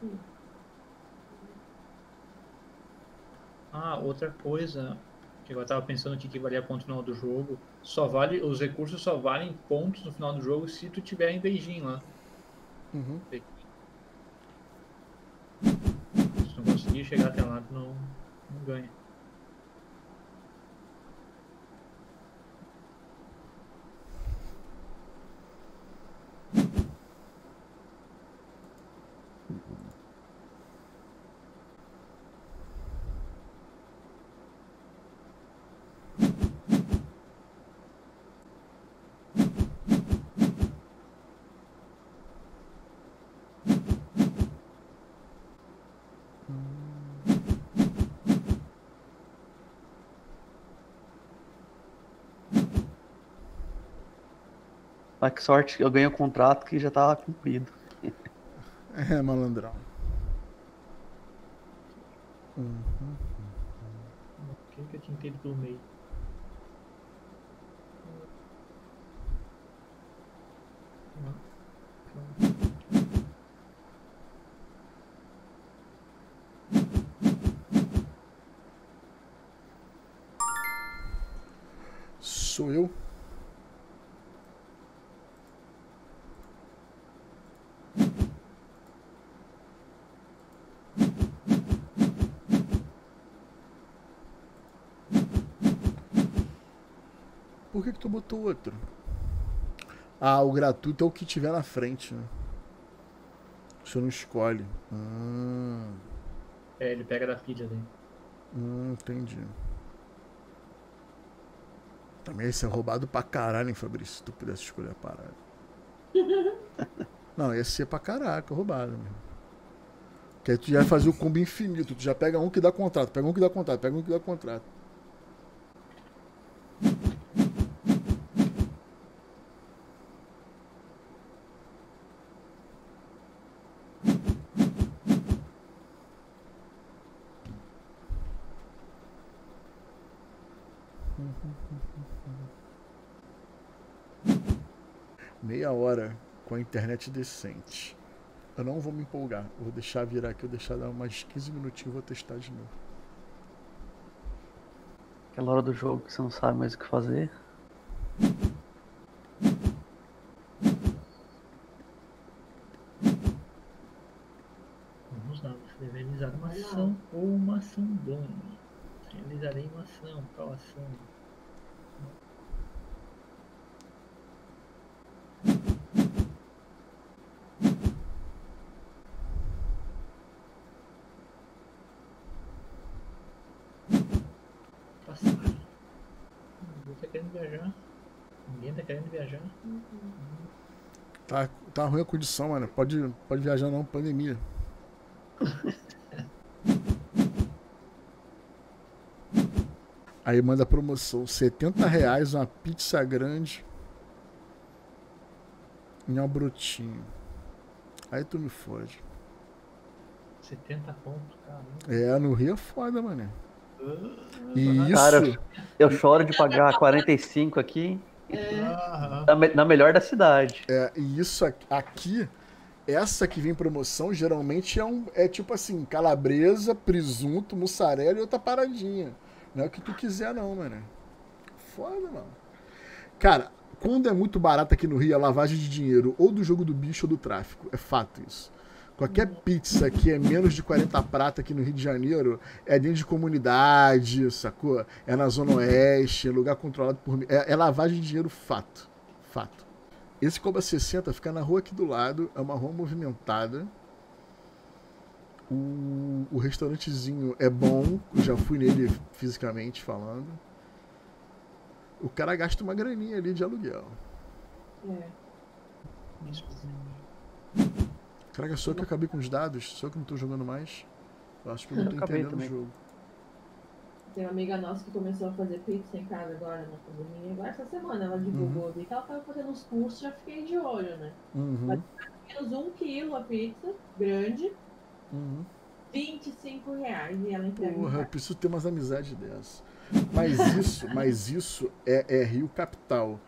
S3: Hum. Ah, outra coisa que eu estava pensando aqui que valia ponto no final do jogo, só vale, os recursos só valem pontos no final do jogo se tu tiver em Beijing lá.
S1: Uhum.
S3: Se não conseguir chegar até lá, tu não, não ganha.
S4: Mas que sorte, eu ganhei um contrato que já estava cumprido.
S1: É, malandrão.
S3: Uhum. Que eu tinha ido pelo meio?
S1: Sou eu? Por que, que tu botou outro? Ah, o gratuito é o que tiver na frente, né? Você não escolhe. Hum.
S3: É, ele pega da pilha dele.
S1: Hum, entendi. Também ia ser roubado pra caralho, hein, Fabrício? Se tu pudesse escolher a parada. não, ia ser pra caraca roubado mesmo. Porque aí tu já fazia o combo infinito. Tu já pega um que dá contrato, pega um que dá contrato, pega um que dá contrato. Meia hora com a internet decente. Eu não vou me empolgar. Vou deixar virar aqui, vou deixar dar mais 15 minutinhos e vou testar de novo.
S4: Aquela hora do jogo que você não sabe mais o que fazer.
S3: Vamos lá, você deve realizar uma ação ou uma ação bônus. Realizarei uma ação, qual ação? Passar. Ninguém tá querendo viajar. Ninguém tá querendo viajar.
S1: Tá, tá ruim a condição, mano. Pode, pode viajar não, pandemia. Aí manda promoção, 70 reais uma pizza grande em Albrotinho. Aí tu me fode.
S3: 70 pontos, caramba.
S1: É, no Rio é foda, mano. Isso,
S4: Cara, eu choro de pagar 45 aqui
S3: Aham.
S4: na, na melhor da cidade.
S1: é, e isso aqui- aqui, essa que vem em promoção, geralmente é um é tipo assim, calabresa, presunto, mussarela e outra paradinha. Não é o que tu quiser não, mano. Foda, mano. Cara, quando é muito barato aqui no Rio, é lavagem de dinheiro, ou do jogo do bicho ou do tráfico. É fato isso. Qualquer pizza que é menos de 40 prata aqui no Rio de Janeiro é dentro de comunidade, sacou? É na Zona Oeste, é lugar controlado por. É, é lavagem de dinheiro, fato. Fato. Esse Cobra 60 fica na rua aqui do lado, é uma rua movimentada. O, o restaurantezinho é bom, já fui nele fisicamente falando. O cara gasta uma graninha ali de aluguel.
S2: É.
S1: Caraca, sou eu que acabei com os dados? Sou eu que não tô jogando mais? Eu acho que eu não tô
S4: Eu
S1: entendendo o
S4: também.
S1: jogo.
S2: Tem uma amiga nossa que começou a fazer pizza em casa agora na pandemia. Agora essa semana ela divulgou. Vi que ela tava fazendo uns cursos, já fiquei de olho, né?
S1: Uhum,
S2: Menos um quilo a pizza, grande,
S1: uhum.
S2: 25 reais. E ela entrega
S1: Porra, eu preciso ter umas amizades dessas. Mas isso, mas isso é, é Rio Capital.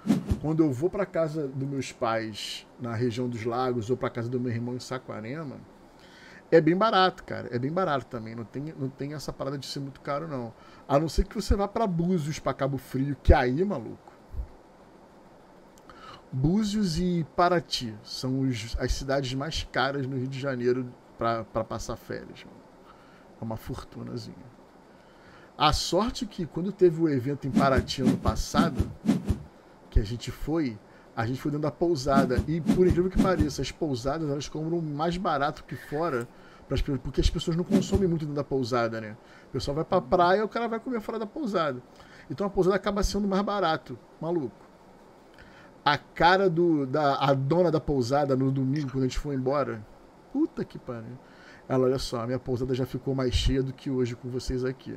S1: Quando eu vou pra casa dos meus pais na região dos lagos ou pra casa do meu irmão em Saquarema, é bem barato, cara. É bem barato também. Não tem, não tem essa parada de ser muito caro, não. A não ser que você vá pra Búzios, pra Cabo Frio, que aí, maluco. Búzios e Paraty são os- as cidades mais caras no Rio de Janeiro pra passar férias. Mano. É uma fortunazinha. A sorte que quando teve o evento em Paraty ano passado, que a gente foi, a gente foi dentro da pousada. E por incrível que pareça, as pousadas elas cobram mais barato que fora, pras porque as pessoas não consomem muito dentro da pousada, né? O pessoal vai pra praia o cara vai comer fora da pousada. Então a pousada acaba sendo mais barato, maluco. A cara do, da a dona da pousada no domingo, quando a gente foi embora, puta que pariu. Ela, olha só, a minha pousada já ficou mais cheia do que hoje com vocês aqui.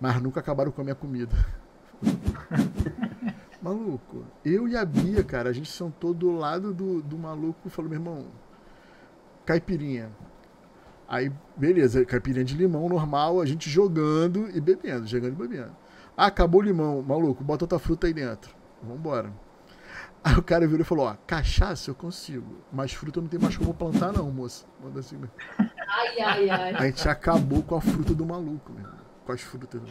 S1: Mas nunca acabaram com a minha comida. maluco, eu e a Bia, cara, a gente sentou do lado do, do maluco e falou, meu irmão, caipirinha. Aí, beleza, caipirinha de limão normal, a gente jogando e bebendo, jogando e bebendo. Ah, acabou o limão, maluco, bota outra fruta aí dentro. Vambora. Aí o cara virou e falou, ó, cachaça eu consigo, mas fruta eu não tem mais como plantar não, moça. Manda assim, né?
S2: Ai, ai, ai.
S1: A gente acabou com a fruta do maluco, meu irmão. Com as frutas.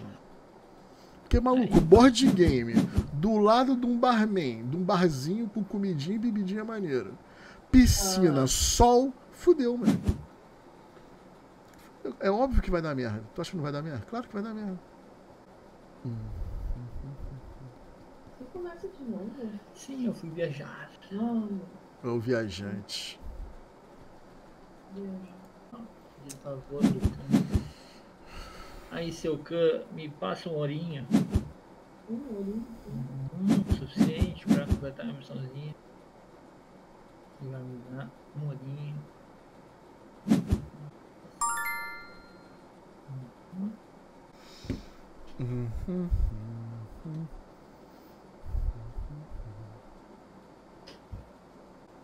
S1: Porque, maluco, board game, do lado de um barman, de um barzinho com comidinha e bebidinha maneira. Piscina, sol, fudeu, mano. É óbvio que vai dar merda. Tu acha que não vai dar merda? Claro que vai dar merda.
S2: Você começa de novo?
S3: Sim, eu fui viajar.
S2: Não,
S1: É o viajante.
S2: Deus.
S3: De favor do cão. Aí, seu cã, me passa um ourinho.
S2: Um olhinho.
S3: Hum, suficiente pra completar a missãozinha. Ele vai me dar um ourinho.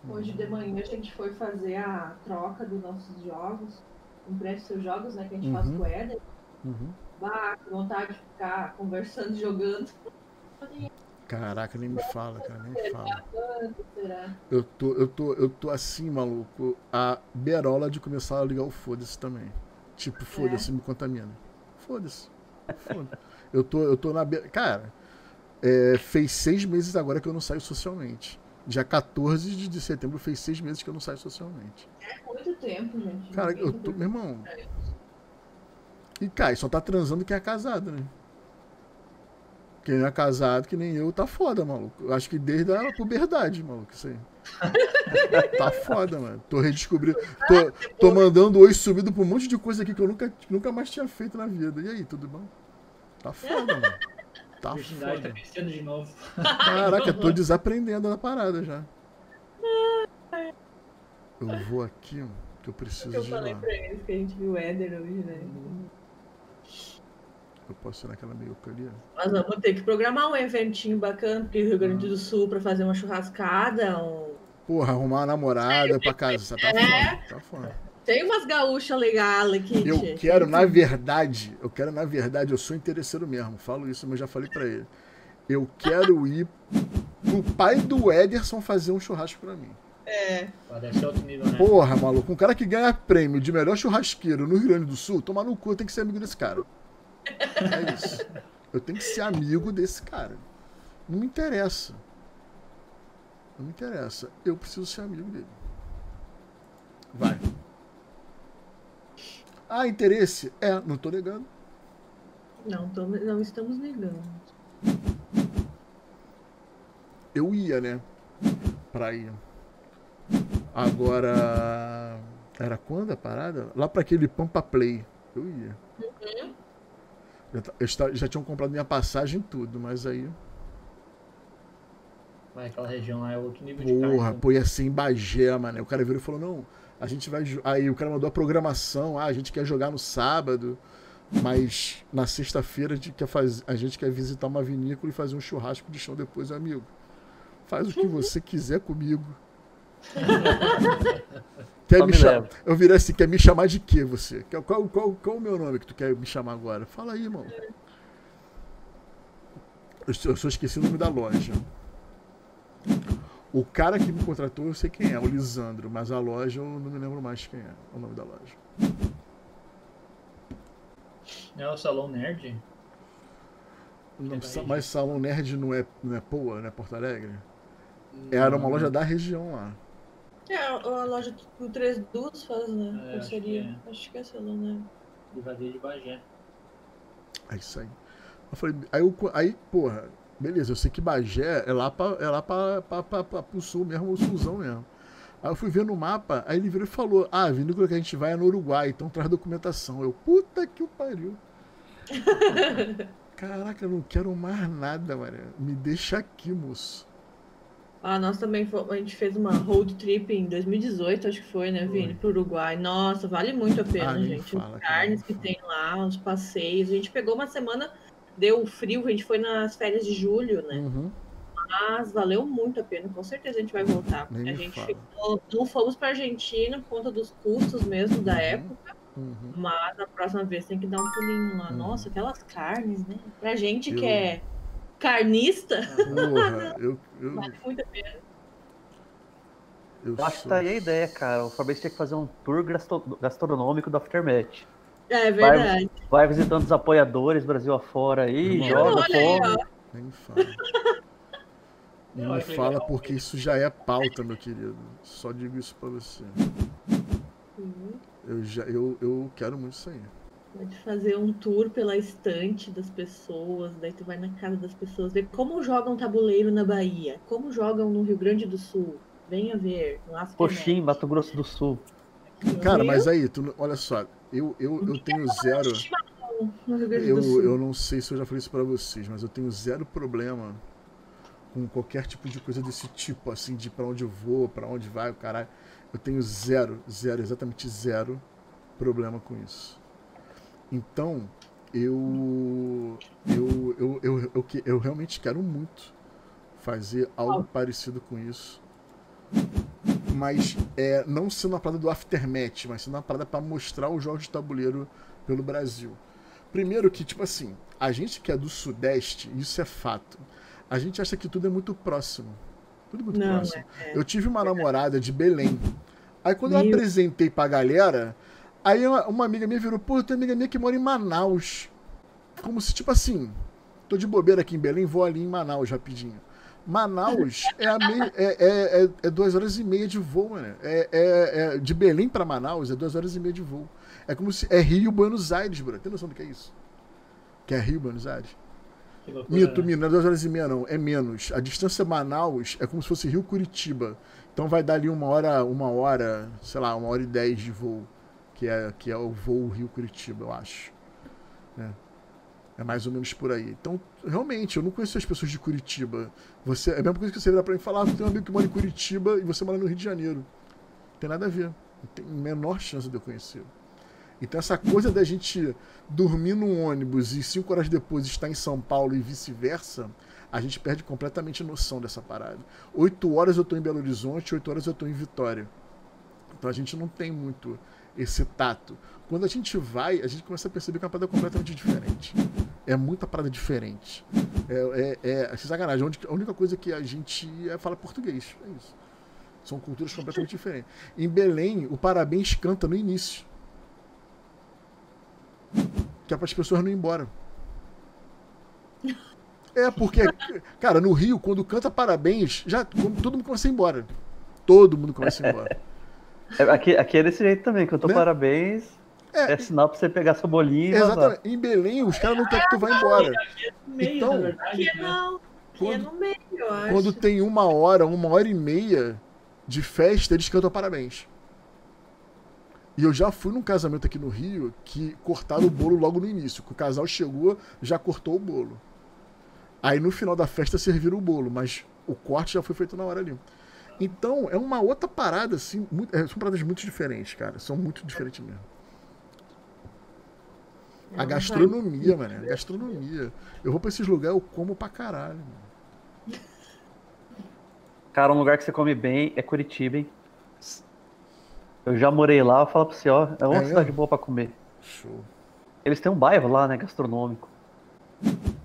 S2: Hoje de manhã a gente foi fazer a troca dos nossos jogos. Empreste seus jogos, né? Que a gente faz
S1: Uhum.
S2: com o Éder.
S1: Uhum.
S2: Bah, vontade de ficar conversando, jogando.
S1: Caraca, nem me fala, cara, nem me fala. Eu tô, eu tô, eu tô assim, maluco, a berola de começar a ligar o foda-se também. Tipo, foda-se, me contamina. Foda-se. Foda Eu tô, eu tô na. be- Cara, é, fez seis meses agora que eu não saio socialmente. Dia 14 de de setembro fez seis meses que eu não saio socialmente.
S2: Muito tempo, gente.
S1: Cara, eu tô. Meu irmão. E, cara, só tá transando quem é casado, né? Quem não é casado, que nem eu, tá foda, maluco. Eu acho que desde a puberdade, maluco, isso aí. tá foda, mano. Tô redescobrindo. Tô, tô mandando oi subido pra um monte de coisa aqui que eu nunca, nunca mais tinha feito na vida. E aí, tudo bom? Tá foda, mano. Tá
S3: tá
S1: foda.
S3: crescendo de novo.
S1: Caraca, eu tô desaprendendo a parada já. Eu vou aqui, que eu preciso
S2: Eu
S1: de
S2: falei
S1: lá.
S2: pra eles que a gente viu o Éder hoje, né?
S1: Eu posso ir naquela meiuca ali, ó.
S2: Nós vamos ter que programar um eventinho bacana pro Rio Grande do Sul pra fazer uma churrascada. Um...
S1: Porra, arrumar uma namorada pra casa. Tá foda, tá foda.
S2: Tem umas gaúchas legais aqui,
S1: Eu quero, na verdade, eu quero, na verdade, eu sou interesseiro mesmo. Falo isso, mas eu já falei pra ele. Eu quero ir pro pai do Ederson fazer um churrasco pra mim.
S2: É,
S3: nível, né?
S1: Porra, maluco, um cara que ganha prêmio de melhor churrasqueiro no Rio Grande do Sul, tomar no cu, eu tenho que ser amigo desse cara. É isso. Eu tenho que ser amigo desse cara. Não me interessa. Não me interessa. Eu preciso ser amigo dele. Vai. Ah, interesse? É, não tô negando.
S2: não, tô- não estamos negando.
S1: Eu ia, né? Pra ir. Agora. Era quando a parada? Lá pra aquele Pampa Play. Eu ia. Já, eu já tinham comprado minha passagem e tudo, mas aí.
S3: Mas aquela região lá é outro nível de carne.
S1: Porra,
S3: né?
S1: pô, ia ser em Bagé, mano. O cara virou e falou: não, a gente vai. Aí o cara mandou a programação. Ah, a gente quer jogar no sábado, mas na sexta-feira a gente quer faz- a gente quer visitar uma vinícola e fazer um churrasco de chão depois, amigo. Faz o que você quiser comigo. Quer me
S4: me
S1: chamar? Eu virei assim, quer me chamar de quê você? Qual, qual, qual, qual o meu nome que tu quer me chamar agora? Fala aí, irmão. Eu, só- eu só esqueci o nome da loja. O cara que me contratou, eu sei quem é, o Lisandro, mas a loja eu não me lembro mais quem é, o nome da loja.
S3: É o Salão Nerd?
S1: Não,
S3: É
S1: mas Salão Nerd não é, não é Poa, não é Porto Alegre? Era uma
S3: Hum,
S1: loja da região lá.
S2: É, a, loja do Três Duas faz, né?
S3: É, acho
S2: Parceria.
S3: que
S2: Acho que é salão, né?
S3: Livraria de Bagé.
S1: É isso aí. Eu falei, aí, eu, aí, porra, beleza, eu sei que Bagé é lá, pra, é lá pra, pra, pra, pra, pro sul mesmo, o sulzão mesmo. Aí eu fui ver no mapa, aí ele virou e falou, ah, a vinícola que a gente vai é no Uruguai, então traz documentação. Eu, puta que o pariu. Caraca, eu não quero mais nada, mano. Me deixa aqui, moço.
S2: Ah, nós também a gente fez uma road trip em 2018, acho que foi, né, Vini? Pro Uruguai. Nossa, vale muito a pena,
S1: Ah, nem
S2: gente.
S1: fala,
S2: As carnes que
S1: fala.
S2: tem lá, os passeios. A gente pegou uma semana, deu frio, a gente foi nas férias de julho, né?
S1: Uhum.
S2: Mas valeu muito a pena, com certeza a gente vai voltar.
S1: Nem
S2: a gente ficou, não fomos pra Argentina por conta dos custos mesmo da
S1: Uhum.
S2: época,
S1: Uhum.
S2: mas a próxima vez tem que dar um pulinho lá.
S1: Uhum.
S2: Nossa, aquelas carnes, né? Pra gente que
S1: Eu-
S2: é carnista,
S1: Porra, eu, eu,
S2: vale muito a pena.
S1: eu
S4: Eu acho que
S1: sou-
S4: tá aí a ideia, cara. O Fabrício tinha que fazer um tour gastronômico do Aftermath.
S2: É verdade.
S4: Vai visitando os apoiadores Brasil afora aí,
S1: Irmão.
S4: joga fome.
S2: ó.
S1: Nem fala. Não me
S3: que
S1: fala porque isso já é pauta, meu querido. Só digo isso pra você.
S2: Uhum.
S1: Eu, já, eu, eu quero muito isso aí.
S2: Pode fazer um tour pela estante das pessoas, daí tu vai na casa das pessoas, ver como jogam tabuleiro na Bahia, como jogam no Rio Grande do Sul. Venha ver.
S4: Coxim, Mato Grosso do Sul.
S1: Cara, mas aí, tu, olha só, eu, eu, eu tenho zero. Eu, eu não sei se eu já falei isso pra vocês, mas eu tenho zero problema com qualquer tipo de coisa desse tipo, assim, de pra onde eu vou, pra onde vai, o caralho. Eu tenho zero, zero, exatamente zero problema com isso. Então, eu eu, eu, eu, eu, que- eu realmente quero muito fazer algo parecido com isso. Mas é, não sendo uma parada do aftermath, mas sendo uma parada pra mostrar os jogos de tabuleiro pelo Brasil. Primeiro que, tipo assim, a gente que é do Sudeste, isso é fato. A gente acha que tudo é muito próximo. Tudo muito
S2: Não,
S1: próximo.
S2: é,
S1: Eu tive uma namorada de Belém. Aí quando eu
S2: Meu.
S1: apresentei pra galera, aí uma, uma amiga minha virou, pô, tem uma amiga minha que mora em Manaus. como se, tipo assim, tô de bobeira aqui em Belém, vou ali em Manaus rapidinho. Manaus é, a meio, é, é, é, é, duas horas e meia de voo, mano. É, é, é de Belém para Manaus é duas horas e meia de voo. É como se. É Rio Buenos Aires, bro. Tem noção do que é isso? Que é Rio Buenos Aires? Loucura, mito, né? mito, não é duas horas e meia, não. É menos. A distância Manaus é como se fosse Rio Curitiba. Então vai dar ali uma hora, uma hora, sei lá, uma hora e dez de voo. Que é, que é o voo Rio Curitiba, eu acho. É. É mais ou menos por aí. Então, realmente, eu não conheço as pessoas de Curitiba. Você, é a mesma coisa que você virar pra mim e falar, ah, tem um amigo que mora em Curitiba e você mora no Rio de Janeiro. Não tem nada a ver. Não tem a menor chance de eu conhecer. Então essa coisa da gente dormir num ônibus e cinco horas depois estar em São Paulo e vice-versa, a gente perde completamente noção dessa parada. Oito horas eu estou em Belo Horizonte, oito horas eu estou em Vitória. Então a gente não tem muito esse tato. Quando a gente vai, a gente começa a perceber que é uma parada completamente diferente. É muita parada diferente. É, é, é, é sacanagem. A única coisa que a gente é, fala português. É isso. São culturas completamente diferentes. Em Belém, o parabéns canta no início. Que é para as pessoas não ir embora. É, porque, cara, no Rio, quando canta parabéns, já todo mundo começa a ir embora. Todo mundo começa a ir embora.
S4: É, aqui, aqui é desse jeito também, cantou né? parabéns. É, é sinal pra você pegar sua bolinha.
S1: Exatamente. Em Belém, os caras não querem que tu vá embora. Então,
S2: aqui não. Aqui é no meio, eu acho.
S1: Quando tem uma hora, uma hora e meia de festa, eles cantam parabéns. E eu já fui num casamento aqui no Rio que cortaram o bolo logo no início. Que o casal chegou, já cortou o bolo. Aí no final da festa serviram o bolo, mas o corte já foi feito na hora ali. Então, é uma outra parada, assim. Muito, é, são paradas muito diferentes, cara. São muito diferentes mesmo. A gastronomia, mano. A gastronomia. Eu vou pra esses lugares, eu como pra caralho, mano.
S4: Cara, um lugar que você come bem é Curitiba, hein? Eu já morei lá, eu falo pra você, ó, é uma é cidade boa pra comer.
S1: Show.
S4: Eles têm um bairro lá, né, gastronômico.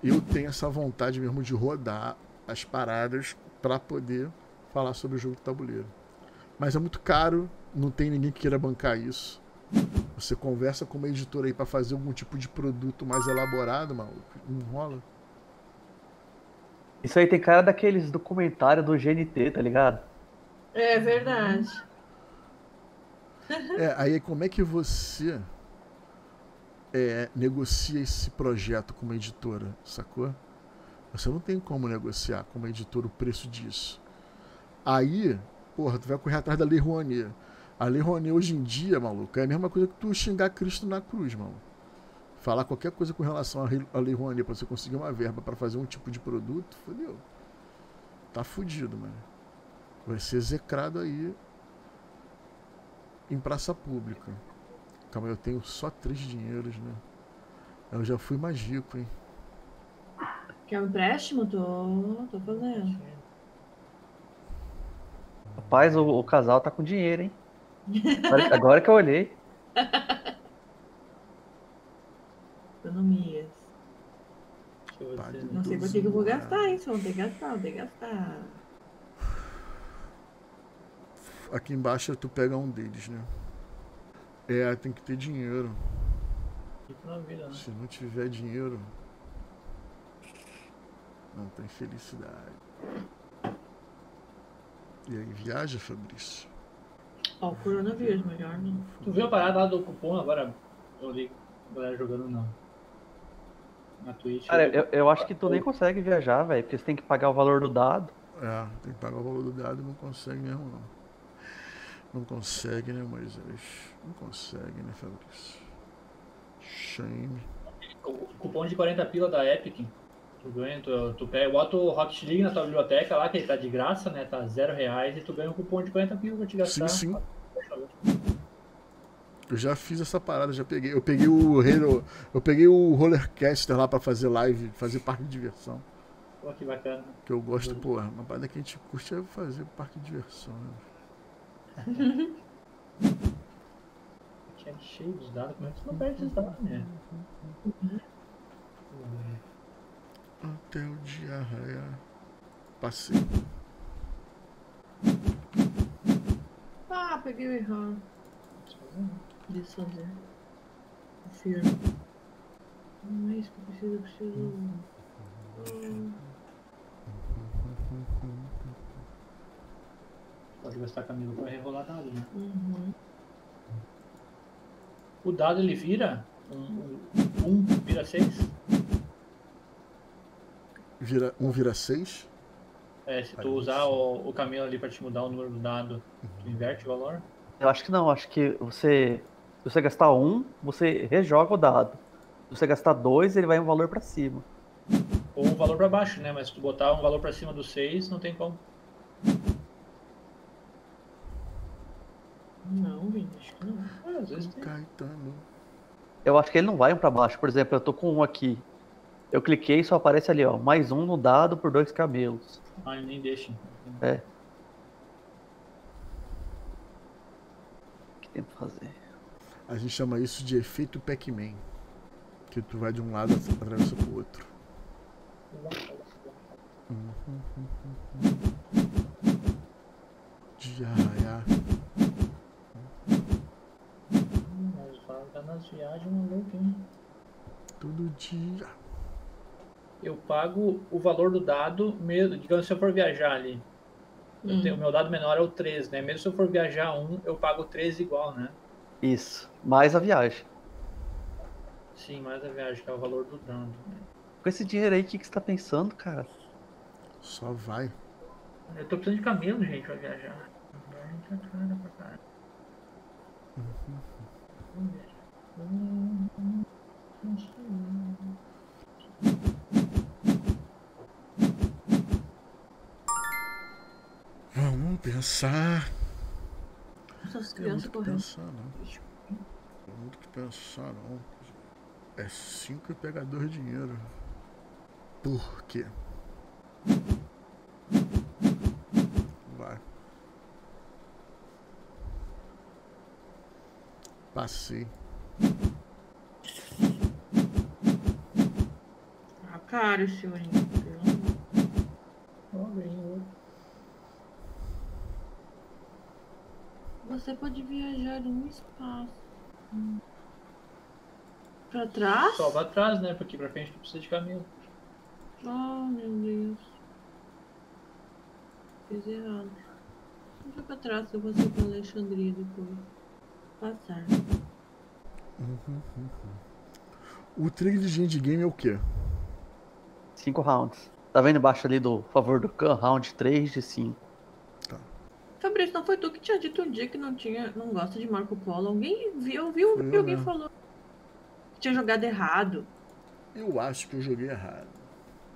S1: Eu tenho essa vontade mesmo de rodar as paradas para poder falar sobre o jogo de tabuleiro. Mas é muito caro, não tem ninguém que queira bancar isso. Você conversa com uma editora aí para fazer algum tipo de produto mais elaborado, maluco, não rola.
S4: Isso aí tem cara daqueles documentários do GNT, tá ligado?
S2: É verdade.
S1: É, aí como é que você é, negocia esse projeto com uma editora, sacou? Você não tem como negociar com uma editora o preço disso. Aí, porra, tu vai correr atrás da Lei Rouanet. A Lei Rouanet hoje em dia, maluco, é a mesma coisa que tu xingar Cristo na cruz, mano. Falar qualquer coisa com relação à Lei Rouanet pra você conseguir uma verba para fazer um tipo de produto, fodeu. Tá fudido, mano. Vai ser execrado aí em praça pública. Calma, eu tenho só três dinheiros, né? Eu já fui mais rico, hein?
S2: Quer um empréstimo? Tô, tô fazendo.
S4: Rapaz, o, o casal tá com dinheiro, hein? Agora, agora que eu olhei.
S2: Economias. Não sei por que eu vou gastar, hein? Só vou ter que gastar, vou ter que gastar.
S1: Aqui embaixo tu pega um deles, né? É, tem que ter dinheiro.
S3: Vida, né?
S1: Se não tiver dinheiro, não tem felicidade. E aí, viaja, Fabrício?
S2: Ó, o coronavírus, melhor não.
S3: Tu viu a parada lá do cupom agora? Eu li a galera jogando não. Na Twitch.
S4: Cara, eu, eu acho que tu nem consegue viajar, velho, porque você tem que pagar o valor do dado.
S1: É, tem que pagar o valor do dado e não consegue mesmo não. Não consegue, né, Moisés? Não consegue, né, Fabrício? Shame.
S3: O cupom de 40 pila da Epic. Tu ganha, tu, tu pega, bota o Rocket League na tua biblioteca lá, que ele tá de graça, né? Tá zero reais e tu ganha um cupom de 40 pila pra te gastar.
S1: Sim, sim. Eu já fiz essa parada, já peguei. Eu peguei o Halo, eu peguei o Rollercaster lá pra fazer live, fazer parque de diversão.
S3: Pô, que bacana.
S1: Que eu gosto, pô, uma parada que a gente curte é fazer parque de diversão, né?
S3: É cheio dos dados, como é que você não perde esses dados, né?
S1: Até o dia. Passei.
S2: Ah, peguei o errado. Desfazer. Confirma. Não é isso que eu preciso, eu preciso. Hum,
S3: Pode gastar Camilo pra rerolar dado, né?
S2: Uhum.
S3: O dado ele vira. Um, um vira seis.
S1: Vira, um vira seis.
S3: É, se tu
S1: Parece.
S3: usar o, o Camilo ali pra te mudar o número do dado, tu inverte o valor.
S4: Eu acho que não, acho que você. Se você gastar um, você rejoga o dado. Se você gastar dois, ele vai um valor pra cima.
S3: Ou um valor pra baixo, né? Mas se tu botar um valor pra cima do 6, não tem como.
S2: Não, Vini, acho que não.
S3: Ah, às vezes tem.
S1: Caetano.
S4: Eu acho que ele não vai um pra baixo. Por exemplo, eu tô com um aqui. Eu cliquei e só aparece ali, ó. Mais um no dado por dois camelos.
S3: Ah, nem deixa.
S4: É. O que tem pra fazer?
S1: A gente chama isso de efeito Pac-Man. Que tu vai de um lado e atravessa pro outro. De arraiar.
S3: Hum, Mas tá nas viagens maluco, hein?
S1: Todo dia.
S3: Eu pago o valor do dado, mesmo, digamos se eu for viajar ali. Eu
S2: Hum.
S3: tenho- o meu dado menor é o 13, né? Mesmo se eu for viajar um, eu pago 13 igual, né?
S4: Isso. Mais a viagem.
S3: Sim, mais a viagem, que é o valor do dado.
S4: Com esse dinheiro aí, o que, que você tá pensando, cara?
S1: Só vai.
S3: Eu tô precisando de camelo, gente, pra viajar. Viagem
S1: pensar.
S2: Essas crianças
S1: que
S2: correndo.
S1: pensar, não. Tem muito que pensar, não. É cinco e pegar dois dinheiro. Por quê? Vai. Passei.
S2: Ah, caro, senhorinho. pelo amor.
S3: Ó, ganhei outro.
S2: Você pode viajar um espaço. Hum. Pra trás?
S3: Só vai atrás, né? Porque pra frente tu precisa de camelo.
S2: Oh, meu Deus. Fiz errado. Não foi pra trás, eu vou ser pra Alexandria depois. Passar.
S1: O trigger de endgame é o quê?
S4: Cinco rounds. Tá vendo embaixo ali do favor do Khan? Round 3 de 5.
S2: Fabrício, não foi tu que tinha dito um dia que não tinha, não gosta de Marco Polo? Alguém viu, eu vi
S1: Foi
S2: que
S1: eu
S2: alguém
S1: mesmo.
S2: falou que tinha jogado errado.
S1: Eu acho que eu joguei errado.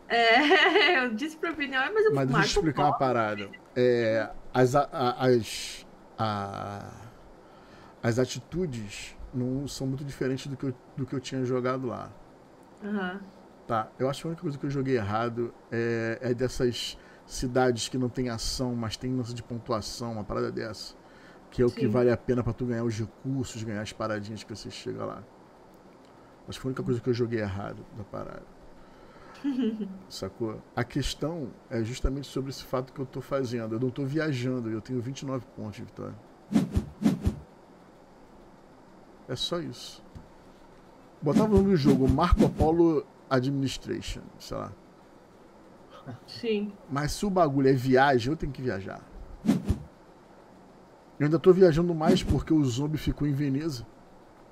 S2: É, eu disse pra opinião, mas o
S1: Mas deixa eu explicar uma
S2: Polo.
S1: parada. É, as, a- as, a- as atitudes não são muito diferentes do que, eu, do que eu tinha jogado lá.
S2: Aham.
S1: Tá, eu acho que a única coisa que eu joguei errado é, é dessas cidades que não tem ação, mas tem lance de pontuação, uma parada dessa. Que é o que
S2: Sim.
S1: vale a pena pra tu ganhar os recursos, ganhar as paradinhas que você chega lá. Acho que foi a única coisa que eu joguei errado da parada. Sacou? A questão é justamente sobre esse fato que eu tô fazendo. Eu não tô viajando, eu tenho 29 pontos de vitória. É só isso. Botava o nome do jogo Marco Polo Administration, sei lá.
S2: Sim.
S1: Mas se o bagulho é viagem, eu tenho que viajar. Eu ainda tô viajando mais porque o zombie ficou em Veneza.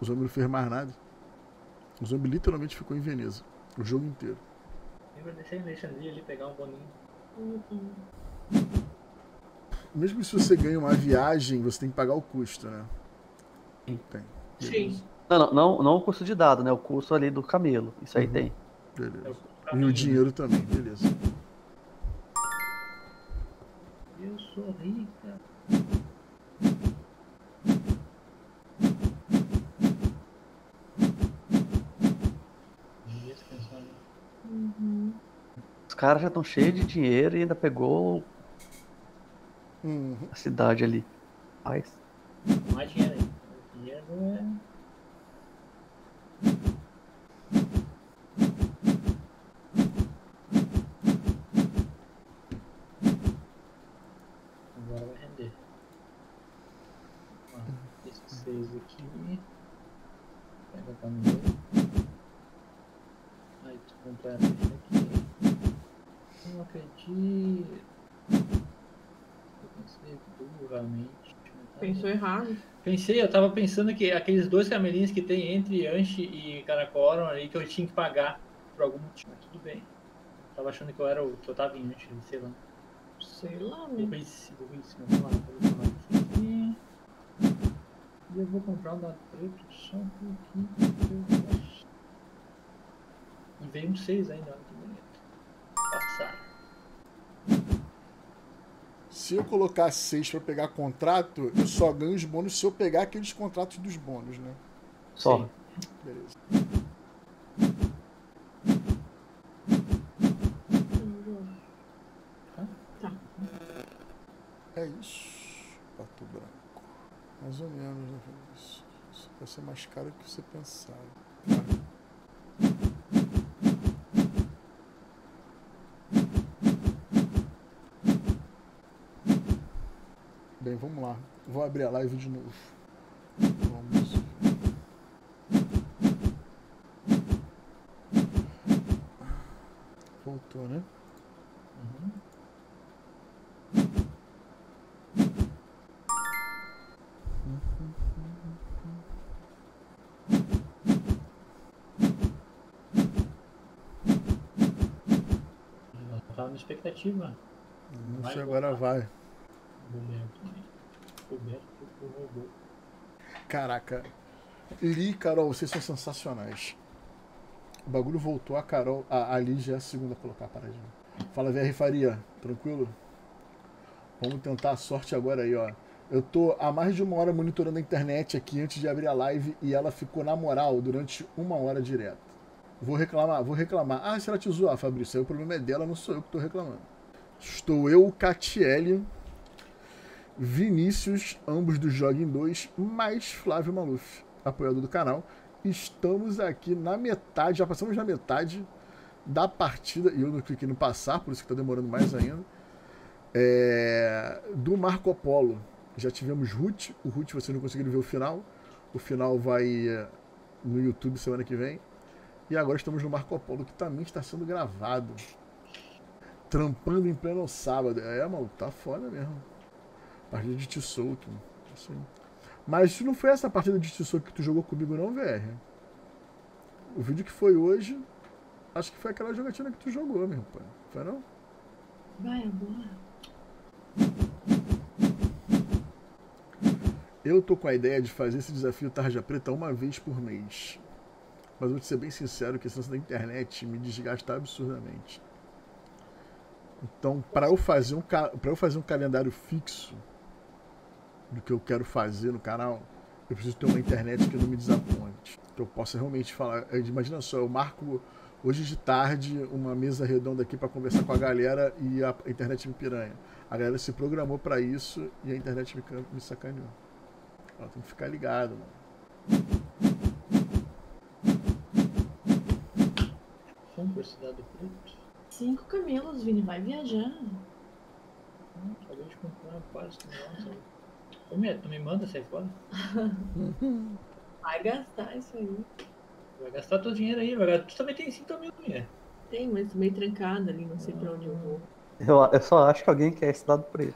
S1: O zombie não fez mais nada. O zombie literalmente ficou em Veneza. O jogo inteiro.
S3: Lembra deixar em Alexandria ali pegar um boninho.
S2: Hum, hum.
S1: Mesmo se você ganha uma viagem, você tem que pagar o custo, né?
S4: Sim.
S1: Tem.
S2: Sim.
S4: Não, não, não, não o custo de dado, né? O custo ali do camelo. Isso aí
S1: Uhum.
S4: tem.
S3: É o
S1: Beleza. E
S3: caminho.
S1: o dinheiro também, beleza.
S3: Eu sou rica. Ninguém se pensar, né?
S2: Uhum.
S4: Os caras já estão cheios de dinheiro e ainda pegou
S1: Uhum.
S4: a cidade ali. Mas,
S3: Mais dinheiro aí. Dinheiro é. Agora vai render. Esses seis aqui. Pega pra mim. acredito completamente aqui. Não acredito. Eu pensei duramente.
S2: Pensou errado.
S3: Pensei, eu tava pensando que aqueles dois camelinhos que tem entre Anchi e Caracoram ali que eu tinha que pagar por algum motivo, mas tudo bem. Eu tava achando que eu era o que eu tava em Anchi, sei lá.
S2: Sei lá, né?
S3: Burrice, burrice, vamos lá, lá. Isso aqui. E eu vou comprar um dado preto só eu posso. E veio um 6 ainda, olha que bonito. Passar.
S1: Se eu colocar 6 pra pegar contrato, eu só ganho os bônus se eu pegar aqueles contratos dos bônus, né?
S4: Só.
S3: Sim.
S1: Beleza.
S2: Tá.
S1: É isso. Pato branco. Mais ou menos, né? Isso, isso vai ser mais caro do que você pensava. Tá. Vamos lá. Vou abrir a live de novo. Vamos. Voltou, né?
S3: Uhum. Eu tava na expectativa.
S1: Não
S3: Vai
S1: sei, agora vai.
S3: Roberto. Roberto, o robô.
S1: Caraca. Li, Carol, vocês são sensacionais. O bagulho voltou, a Carol. A, a Li já é a segunda a colocar a paradinha. Fala, VR Faria, tranquilo? Vamos tentar a sorte agora aí, ó. Eu tô há mais de uma hora monitorando a internet aqui antes de abrir a live e ela ficou na moral durante uma hora direto. Vou reclamar, vou reclamar. Ah, se ela te zoar, Fabrício, aí o problema é dela, não sou eu que tô reclamando. Estou eu, Catiele, Vinícius, ambos do Joguem 2, mais Flávio Maluf, apoiador do canal. Estamos aqui na metade, já passamos na metade da partida, e eu não cliquei no passar, por isso que está demorando mais ainda, é, do Marco Polo. Já tivemos Ruth, o Ruth vocês não conseguiram ver o final, o final vai é, no YouTube semana que vem. E agora estamos no Marco Polo, que também está sendo gravado. Trampando em pleno sábado. É, mano, tá foda mesmo. Partida de Tissouto. Assim. Mas isso não foi essa partida de Tissouto que tu jogou comigo, não, VR. O vídeo que foi hoje, acho que foi aquela jogatina que tu jogou, meu pai. Foi não?
S2: Vai agora.
S1: Eu tô com a ideia de fazer esse desafio Tarja Preta uma vez por mês. Mas vou te ser bem sincero que esse lance da internet me desgasta absurdamente. Então, para eu fazer um para eu fazer um calendário fixo do que eu quero fazer no canal, eu preciso ter uma internet que não me desaponte. Que eu possa realmente falar. Imagina só, eu marco hoje de tarde uma mesa redonda aqui para conversar com a galera e a internet me piranha. A galera se programou para isso e a internet me, me sacaneou. Ela tem que ficar ligado, mano.
S3: Vamos por Cidade Preto.
S2: Cinco camelos, Vini, vai viajar.
S3: Hum, Acabei de comprar quase que nossa. Ô, Mia, tu me manda sair fora?
S2: Vai gastar isso aí.
S3: Vai gastar teu dinheiro aí, vai gastar. Tu também tem 5 mil, Mia.
S2: Tem, mas meio trancada ali, não sei pra onde eu vou.
S4: Eu, eu só acho que alguém quer esse dado preto.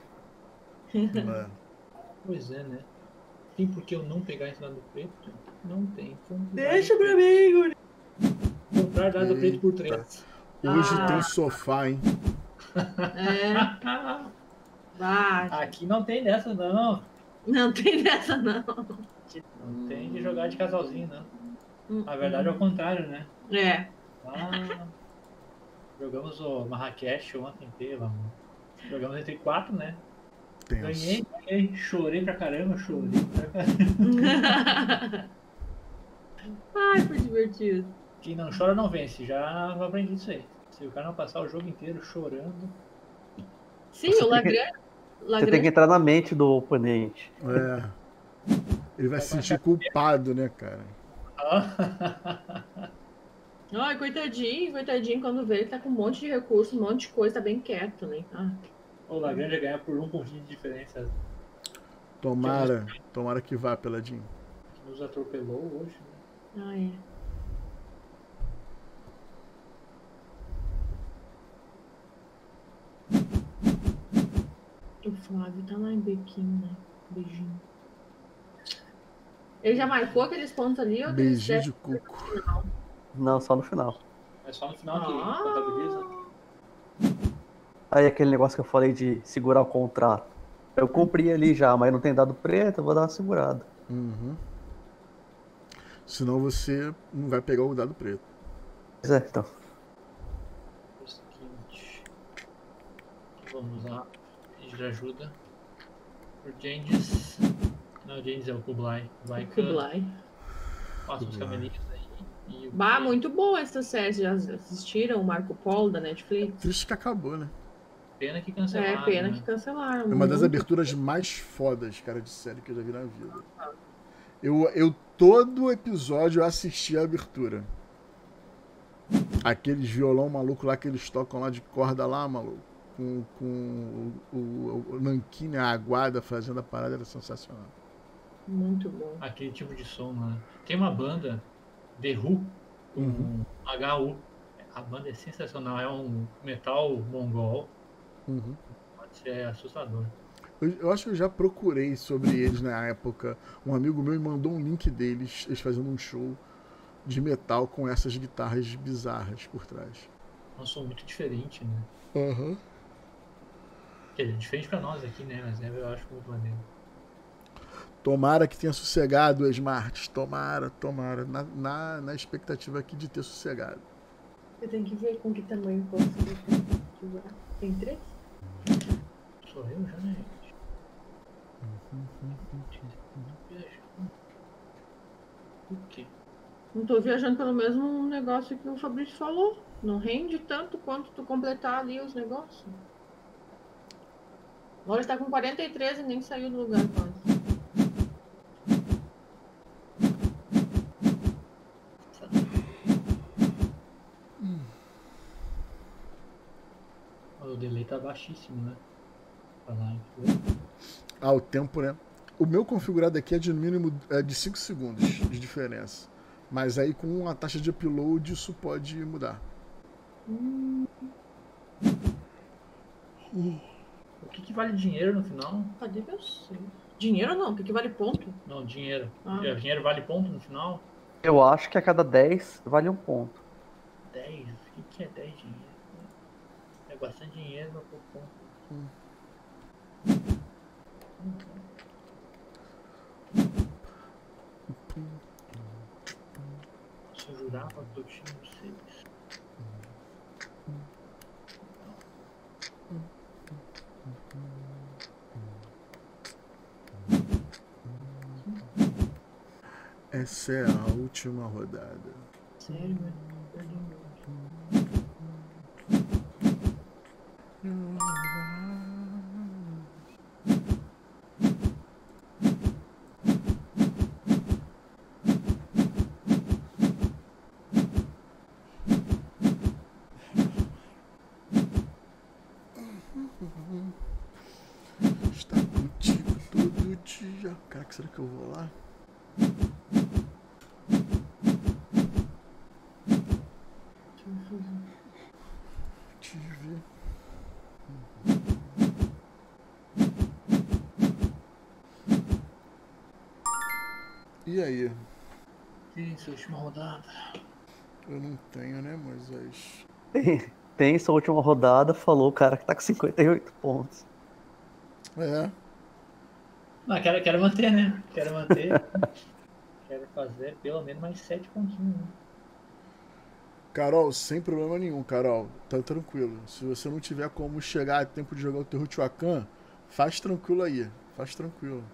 S1: É.
S3: Pois é, né? Tem por que eu não pegar esse dado preto? Não tem. Comprar
S2: Deixa pra mim, Guri.
S3: Comprar dado preto por
S1: Eita.
S3: 3.
S1: Hoje
S2: Ah.
S1: tem sofá, hein?
S2: É.
S3: Aqui não tem dessa, não.
S2: Não tem dessa, não.
S3: Não tem de jogar de casalzinho, não.
S2: Hum,
S3: Na verdade é o contrário, né?
S2: É.
S3: Ah, jogamos o Marrakech ontem amor. Jogamos entre quatro, né? Ganhei,
S1: Tenso.
S3: ganhei, chorei pra caramba, chorei pra caramba.
S2: Ai, foi divertido.
S3: Quem não chora não vence, já aprendi isso aí. Se o cara não passar o jogo inteiro chorando.
S2: Sim,
S4: Você
S2: o
S4: que-
S2: Lagrange.
S4: Você tem que entrar na mente do oponente.
S1: É. Ele vai se sentir culpado, né, cara?
S2: Ai, coitadinho, coitadinho, quando vê, ele tá com um monte de recurso, um monte de coisa, tá bem quieto, né? Ah,
S3: o Lagrange ganhar por um pontinho de diferença.
S1: Tomara, tomara que vá, Peladinho.
S3: Nos atropelou hoje, né?
S2: ah, é. O Flávio tá lá em Bequim, né? Beijinho. Ele já marcou aqueles pontos ali? Ou
S1: Beijinho de cuco.
S4: Não, só no final.
S3: É só no final que
S2: Ah,
S3: contabiliza.
S4: Aí aquele negócio que eu falei de segurar o contrato. Eu cumpri ali já, mas não tem dado preto, eu vou dar uma segurada.
S1: Uhum. Senão você não vai pegar o dado preto.
S4: Pois é, então.
S3: Vamos lá. Pedir ajuda. Por Jendis. Não, o Jendis é o Kublai. Kublai Khan.
S2: Kublai.
S3: Passa os camelinhos aí. E o
S2: Bah, muito boa essa série. Já assistiram o Marco Polo da Netflix?
S1: Triste que acabou, né?
S3: Pena que cancelaram.
S2: É, pena
S3: né?
S2: que cancelaram.
S1: É uma das aberturas mais fodas, cara, de série que eu já vi na vida. Eu, eu todo episódio eu assisti a abertura. Aqueles violão maluco lá que eles tocam lá de corda lá, maluco. Com, com o, o, o Nankin, a aguada fazendo a parada era sensacional.
S2: Muito bom.
S3: Aquele tipo de som, né? Tem uma banda, The Who, com
S1: Uhum.
S3: HU. A banda é sensacional, é um metal mongol.
S1: Uhum.
S3: Pode ser assustador.
S1: Eu, eu acho que eu já procurei sobre eles na época. Um amigo meu me mandou um link deles, eles fazendo um show de metal com essas guitarras bizarras por trás.
S3: É um som muito diferente, né?
S1: Aham.
S3: Quer dizer, diferente pra nós aqui, né? Mas né, eu acho muito maneiro.
S1: Tomara que tenha sossegado, Smart. Tomara, tomara. Na, na, na expectativa aqui de ter sossegado.
S2: Você tem que ver com que tamanho posso segurar. Tem três?
S3: Sou eu já, né, gente? Viajando. O quê?
S2: Não tô viajando pelo mesmo negócio que o Fabrício falou. Não rende tanto quanto tu completar ali os negócios. Agora está com 43 e nem saiu do lugar quase.
S3: O delay tá baixíssimo, né?
S1: Ah, o tempo, né? O meu configurado aqui é de no mínimo é de 5 segundos de diferença. Mas aí com uma taxa de upload isso pode mudar.
S3: O que, que vale dinheiro no final?
S2: Cadê meu seu? Dinheiro não, o que que vale ponto?
S3: Não, dinheiro.
S2: Ah.
S3: É, Dinheiro vale ponto no final?
S4: Eu acho que a cada 10 vale um ponto.
S3: 10? O que, que é 10 dinheiro? É bastante dinheiro pra pôr ponto. Se eu jurava que eu tinha
S1: Essa é a última rodada.
S2: Sério, mano. Muito.
S1: Está contigo todo dia. Caraca, será que eu vou lá? Te ver. E aí?
S3: Isso, última rodada.
S1: Eu não tenho, né, Moisés?
S4: Tem, tem essa última rodada, falou o cara que tá com 58 pontos.
S1: É.
S3: Não, quero, quero manter, né? Quero manter. quero fazer pelo menos mais 7 pontinhos. Né?
S1: Carol, sem problema nenhum, Carol. Tá tranquilo. Se você não tiver como chegar a tempo de jogar o Teotihuacan, faz tranquilo aí. Faz tranquilo.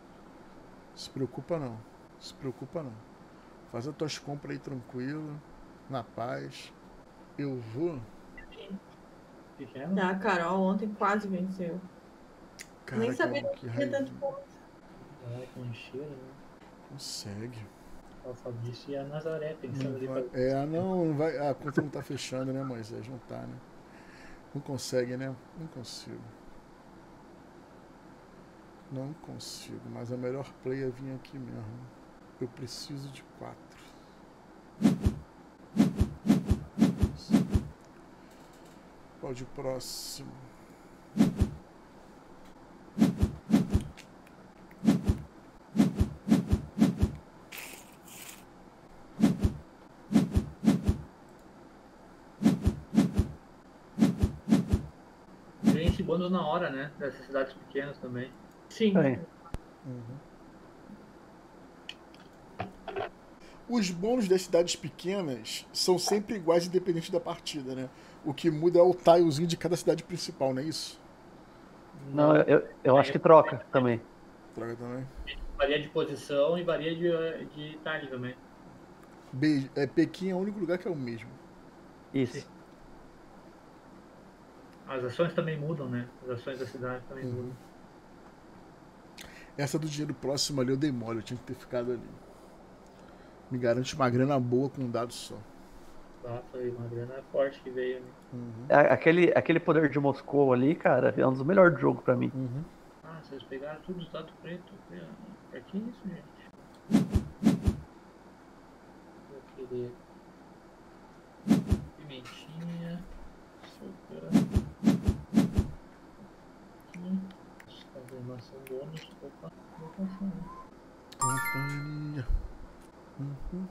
S1: Se preocupa não. Se preocupa não. Faz as tuas compras aí tranquilo, na paz. Eu vou.
S2: Ah, A Carol ontem quase venceu.
S1: Caraca,
S2: Nem sabia
S1: que
S2: que tinha tanto ponto.
S3: Com cheiro, né?
S1: Consegue.
S3: O Fabrício e a Nazaré pensando
S1: Não
S3: ali
S1: vai-. É, não, não vai. A conta não tá fechando, né, Moisés? Não tá, né? Não consegue, né? Não consigo. Não consigo, mas a melhor play é vir aqui mesmo. Eu preciso de quatro. Pode o próximo.
S3: vem esse bônus na hora, né? Dessas cidades pequenas também.
S2: Sim.
S4: É. Uhum.
S1: Os bônus das cidades pequenas são sempre iguais, independente da partida, né? O que muda é o tilezinho de cada cidade principal, não é isso?
S4: Não, eu, eu acho que troca também.
S1: Troca também.
S3: Varia de posição e varia de, de tile também.
S1: Be é, Pequim é o único lugar que é o mesmo.
S4: Isso.
S3: As ações também mudam, né? As ações da cidade também
S1: Uhum.
S3: mudam.
S1: Essa do dinheiro próximo ali eu dei mole, eu tinha que ter ficado ali. Me garante uma grana boa com um dado só.
S3: Tá, foi uma grana forte que veio. Né?
S4: É, Aquele, aquele poder de Moscou ali, cara, é um dos melhores do jogo pra mim.
S1: Uhum.
S3: Ah, vocês pegaram tudo os dados preto. Pra que isso, gente? Eu queria. Pimentinha. Açúcar. Hum, Confirmação bônus. Opa, vou passar. né?
S1: Companhia. Uhum.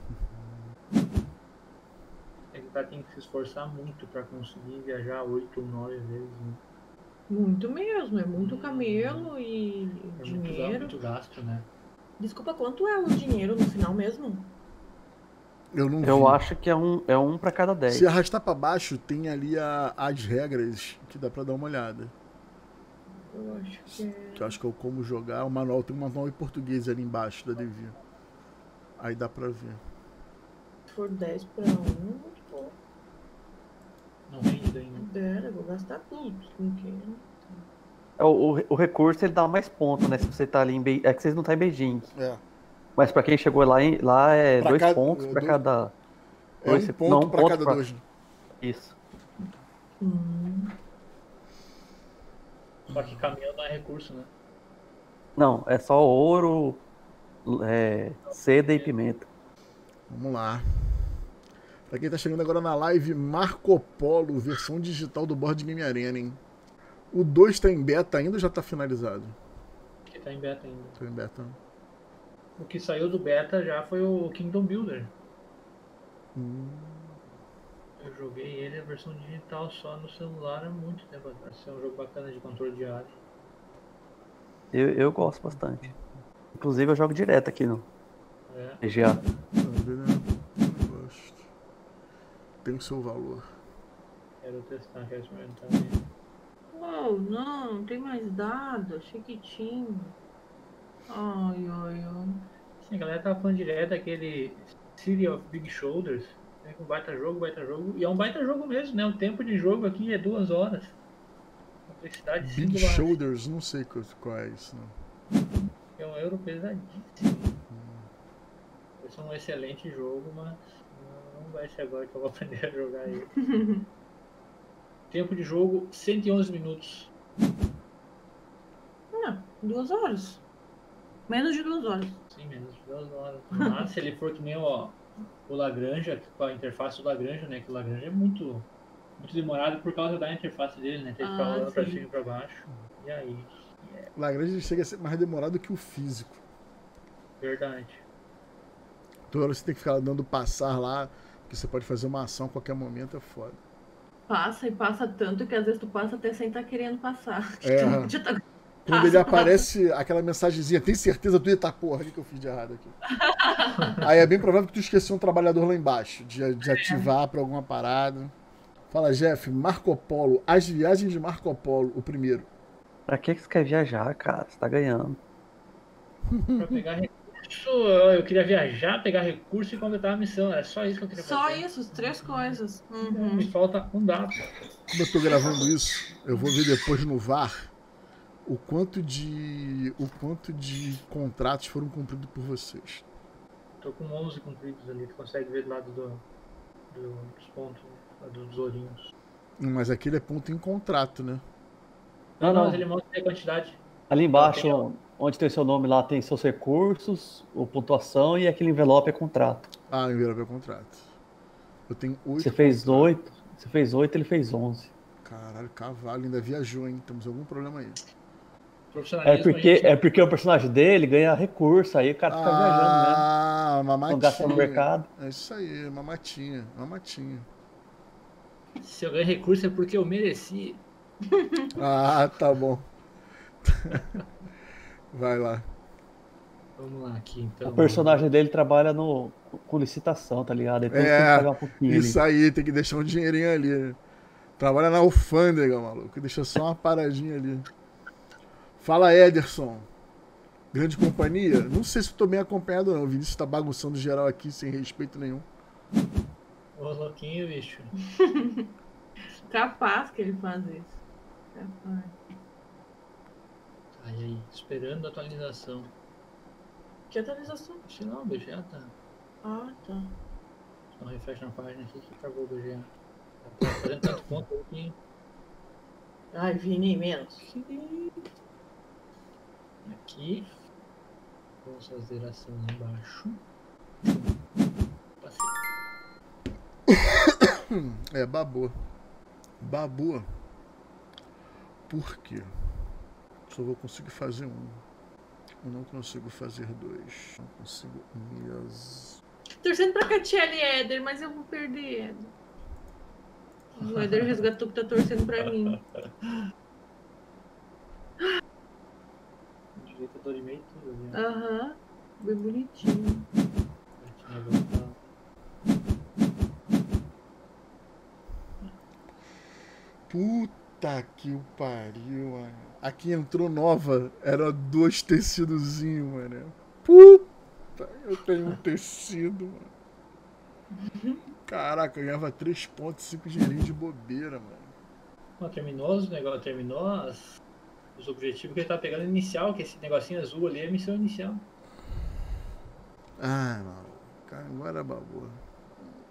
S3: É que o cara tem que se esforçar muito pra conseguir viajar 8 ou 9 vezes. Né?
S2: Muito mesmo, é muito camelo e
S3: É muito,
S2: dinheiro.
S3: muito gasto, né?
S2: Desculpa, quanto é o dinheiro no final mesmo?
S1: Eu não
S4: Eu
S1: vi.
S4: acho que é um, é um pra cada 10.
S1: Se arrastar pra baixo, tem ali a- as regras que dá pra dar uma olhada.
S2: Eu acho que é.
S1: Que eu acho que é o como jogar. O manual tem um manual em português ali embaixo da Devia. Aí dá pra ver.
S2: Se for 10 pra 1, muito bom.
S3: Não rende ainda.
S2: Dera, eu vou gastar tudo. Com quem?
S4: É, O, o, o recurso ele dá mais pontos, né? Se você tá ali em Be... É que vocês não tá em Beijing.
S1: É.
S4: Mas pra quem chegou lá, em- lá é
S1: Pra
S4: dois
S1: cada-
S4: pontos pra
S1: dois-
S4: cada.
S1: É
S4: Dois-
S1: um ponto
S4: não, um
S1: pra
S4: ponto
S1: cada
S4: pra-
S1: dois. né?
S4: Isso.
S2: Hum,
S3: Só que caminhão não é recurso, né?
S4: Não, é só ouro, é, seda e pimenta.
S1: Vamos lá. Pra quem tá chegando agora na live, Marco Polo, versão digital do Board Game Arena, hein? O 2 tá em beta ainda ou já tá finalizado?
S3: Que tá em beta ainda.
S1: Tá em beta.
S3: O que saiu do beta já foi o Kingdom Builder.
S1: Hum.
S3: Eu joguei ele a versão digital só no celular há muito tempo atrás. Esse é um jogo bacana de controle de área.
S4: Eu, eu gosto bastante. Inclusive eu jogo direto aqui no
S3: É.
S4: EGA.
S1: Tá vendo? Eu gosto. Tem o seu valor.
S3: Quero testar, quero experimentar ele.
S2: Oh, não, tem mais dado. Achei que tinha. Ai, ai, ai.
S3: Sim, a galera tava falando direto daquele City of Big Shoulders. É um baita jogo, baita jogo. E é um baita jogo mesmo, né? O tempo de jogo aqui é duas horas. Complexidade
S1: Big
S3: 5
S1: Shoulders, não sei qual, qual é isso. Não.
S3: É um euro pesadíssimo. Esse é um excelente jogo, mas não vai ser agora que eu vou aprender a jogar ele. Tempo de jogo 111 minutos.
S2: Não, duas horas. Menos de duas horas.
S3: Sim, menos de duas horas. Mas se ele for que nem o, o Lagrange, com a interface do Lagrange, né? Que o Lagrange é muito, muito demorado por causa da interface dele, né? Tem que ficar
S2: Ah,
S3: rolando pra cima e pra baixo. E aí?
S1: O Lagrange chega a ser mais demorado que o físico.
S3: Verdade.
S1: Toda hora você tem que ficar dando passar lá, porque você pode fazer uma ação a qualquer momento, é foda.
S2: Passa e passa tanto que às vezes tu passa até sem estar querendo passar.
S1: É.
S2: Já tá-
S1: Quando
S2: Passa,
S1: ele
S2: passa.
S1: aparece aquela mensagenzinha, tem certeza tu tá porra, o que que eu fiz de errado aqui? Aí é bem provável que tu esqueceu um trabalhador lá embaixo, de, de ativar pra alguma parada. Fala, Jeff, Marco Polo, as viagens de Marco Polo, o primeiro.
S4: Pra que que você quer viajar, cara? Você tá ganhando.
S3: Pra pegar recurso, eu queria viajar, pegar recurso e completar a missão. É só isso que eu queria
S2: Só
S3: fazer.
S2: isso, as três coisas.
S3: Me
S2: Uhum.
S3: falta um dado.
S1: Como eu tô gravando isso, eu vou ver depois no VAR o quanto de. o quanto de contratos foram cumpridos por vocês.
S3: Tô com 11 cumpridos ali, tu consegue ver do lado do, do- dos pontos, dos ourinhos.
S1: Mas aquele é ponto em contrato, né?
S4: Não,
S3: Não,
S4: não.
S3: mas ele mostra a quantidade.
S4: Ali embaixo,
S3: Tem-
S4: onde tem seu nome lá, tem seus recursos, o pontuação e aquele envelope é contrato.
S1: Ah, envelope é contrato. Eu tenho oito.
S4: Você fez oito, você fez oito, ele fez onze.
S1: Caralho, cavalo, ainda viajou, hein? Temos algum problema aí.
S4: É porque,
S3: gente-
S4: é porque o personagem dele ganha recurso, aí o cara fica viajando, né?
S1: Ah, uma
S4: Não gasta no mercado.
S1: É isso aí, uma matinha, uma matinha.
S3: Se eu ganhar recurso é porque eu mereci.
S1: Ah, tá bom. Vai lá.
S3: Vamos lá aqui, então.
S4: O personagem dele trabalha no, com licitação, tá ligado? Depois tem que
S1: É,
S4: pagar um pouquinho ali.
S1: Isso aí, tem que deixar um dinheirinho ali. Trabalha na alfândega, maluco. Deixa só uma paradinha ali. Fala, Ederson. Grande companhia? Não sei se eu tô bem acompanhado, não. O Vinícius tá bagunçando geral aqui sem respeito nenhum.
S3: Ô, louquinho, bicho.
S2: Capaz que ele faz isso. Capaz.
S3: Ai, aí, esperando a atualização.
S2: Que atualização?
S3: Sei lá, o BGA tá.
S2: Ah, tá.
S3: Só um refresh na página aqui que acabou o BGA. Tá fazendo tanto ponto aí que.
S2: Ai, Vini, menos.
S3: Aqui. Vamos fazer ação lá embaixo. Passei.
S1: É, babu. Babu. Por quê? Só vou conseguir fazer um. Eu não consigo fazer dois. Não consigo mesmo.
S2: Torcendo pra Catiele e Éder, mas eu vou perder Éder. O Éder resgatou que tá torcendo pra mim.
S3: Direita Dorimei e tudo ali. ó.
S2: Aham. Bem bonitinho.
S3: Voltado.
S1: Puta que o pariu, mano. Aqui entrou nova. Era dois tecidozinhos, mano. Puta, eu tenho um tecido, mano. Caraca, eu ganhava 3 pontos, 5 dinheirinhos de bobeira, mano.
S3: Ó, terminou os negócios, terminou as, os objetivos que ele tá pegando inicial, que esse negocinho azul ali é a missão inicial.
S1: Ah, mano. Agora babou.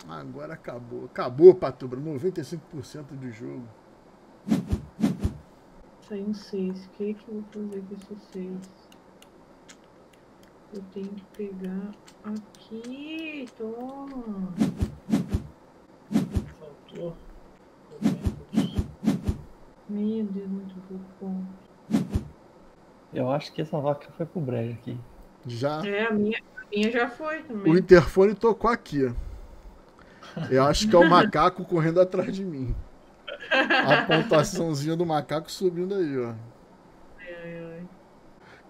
S1: Agora acabou. Acabou, Patubra. 95% do jogo.
S2: Saiu um 6. O que, que eu vou fazer com esse 6? Eu tenho que pegar aqui. Toma.
S3: Faltou.
S2: Meu Deus, muito pouco ponto.
S4: Eu acho que essa vaca foi pro brejo aqui.
S1: Já.
S2: É, a minha, a minha já foi também.
S1: O interfone tocou aqui. Eu acho que é o macaco correndo atrás de mim. A pontuaçãozinha do macaco subindo aí, ó.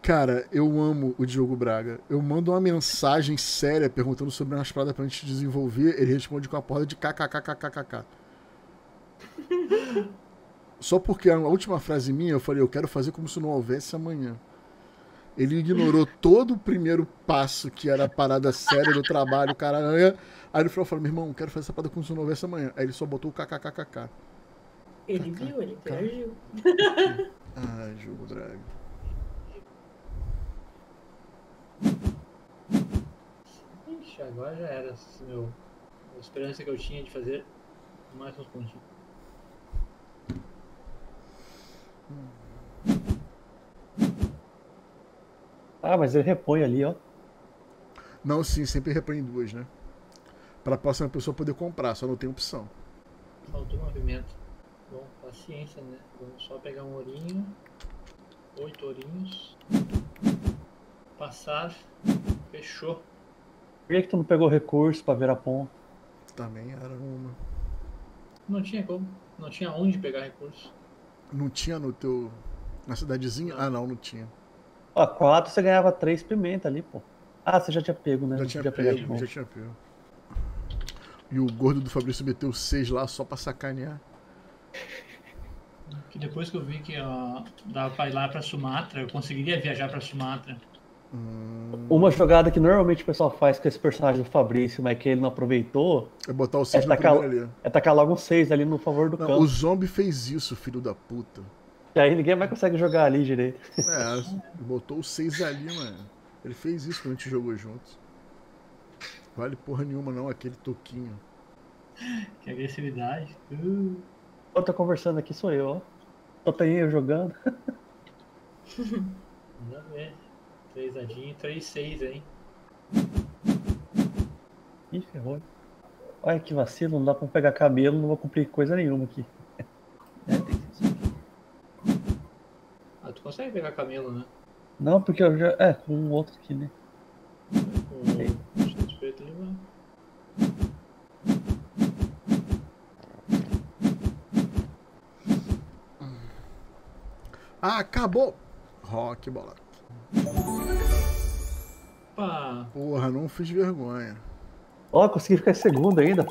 S1: Cara, eu amo o Diogo Braga. Eu mando uma mensagem séria perguntando sobre umas paradas pra gente desenvolver. Ele responde com a porra de kkkkkkk. Só porque a última frase minha eu falei, eu quero fazer como se não houvesse amanhã. Ele ignorou todo o primeiro passo, que era a parada séria do trabalho, caralho. Aí ele falou, falou, meu irmão, quero fazer essa parada como se não houvesse amanhã. Aí ele só botou o kkkk.
S2: Ele viu, ele interagiu.
S1: Ai, Diogo Braga.
S3: Ixi, agora já era. Meu, a esperança que eu tinha de fazer mais uns pontinhos.
S4: Ah, mas ele repõe ali, ó.
S1: Não, sim, sempre repõe em duas, né? Pra próxima pessoa poder comprar, só não tem opção.
S3: Faltou movimento. Paciência, né? Vamos só pegar um ourinho. Oito ourinhos. Passar. Fechou.
S4: Por que, que tu não pegou recurso pra virar ponto?
S1: Também era uma.
S3: Não tinha como. Não tinha onde pegar recurso.
S1: Não tinha no teu. Na cidadezinha? Ah, não, não tinha.
S4: Ó, 4 você ganhava 3 pimenta ali, pô. Ah, você já tinha pego, né?
S1: Já
S4: Não
S1: tinha pego, já tinha pego. E o gordo do Fabrício meteu seis lá só pra sacanear.
S3: Que depois que eu vi que ó, dava pra ir lá pra Sumatra, eu conseguiria viajar pra Sumatra.
S1: Hum,
S4: Uma jogada que normalmente o pessoal faz com esse personagem do Fabrício, mas que ele não aproveitou,
S1: é botar o seis
S4: É
S1: no
S4: tacar-
S1: ali.
S4: é tacar logo um 6 ali no favor do
S1: Não,
S4: campo.
S1: o zombie fez isso, filho da puta.
S4: E aí ninguém mais consegue jogar ali direito.
S1: É, botou o seis ali, mano. Ele fez isso quando a gente jogou juntos. Vale porra nenhuma não, aquele toquinho.
S3: Que agressividade. Uh,
S4: Eu tô conversando aqui, sou eu, ó. Só tem eu jogando.
S3: manda ver. Três dadinhos, três seis, hein?
S4: Ih, ferrou. Olha que vacilo, não dá pra pegar cabelo, não vou cumprir coisa nenhuma aqui. É, tem que ser isso aqui.
S3: Ah, tu consegue pegar camelo, né?
S4: Não, porque eu já. É, com um outro aqui, né?
S3: Com o X preto
S1: Acabou! Rock bola.
S3: Opa.
S1: Porra, não fiz vergonha.
S4: Ó, consegui ficar em segundo ainda.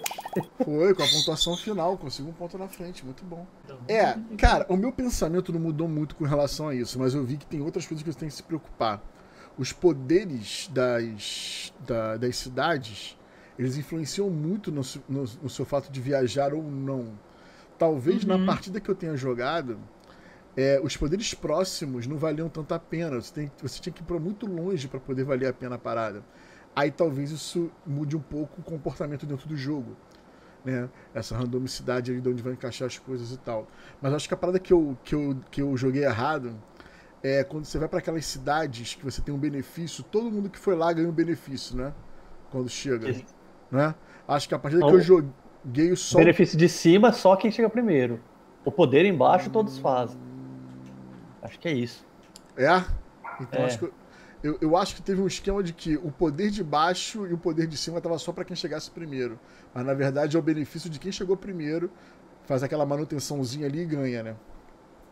S1: Foi, com a pontuação final, consegui um ponto na frente, muito bom.
S3: Então,
S1: É, cara, o meu pensamento não mudou muito com relação a isso, mas eu vi que tem outras coisas que você tem que se preocupar. Os poderes das, da- das cidades, eles influenciam muito no, no- no seu fato de viajar ou não. Talvez na
S3: Uhum.
S1: partida que eu tenha jogado, é, os poderes próximos não valiam tanto a pena. Você, tem- você tinha que ir pra muito longe para poder valer a pena a parada. Aí talvez isso mude um pouco o comportamento dentro do jogo né? Essa randomicidade ali de onde vai encaixar as coisas e tal. Mas acho que a parada que eu, que eu, que eu joguei errado é quando você vai para aquelas cidades que você tem um benefício, todo mundo que foi lá ganha um benefício, né? Quando chega, né? Acho que a partir que
S4: Então,
S1: eu joguei o sol.
S4: Benefício de cima, só quem chega primeiro. O poder embaixo todos fazem. Acho que é isso.
S1: É? Então
S4: É.
S1: acho que eu, eu, eu acho que teve um esquema de que o poder de baixo e o poder de cima tava só para quem chegasse primeiro. Mas na verdade é o benefício de quem chegou primeiro, faz aquela manutençãozinha ali e ganha, né?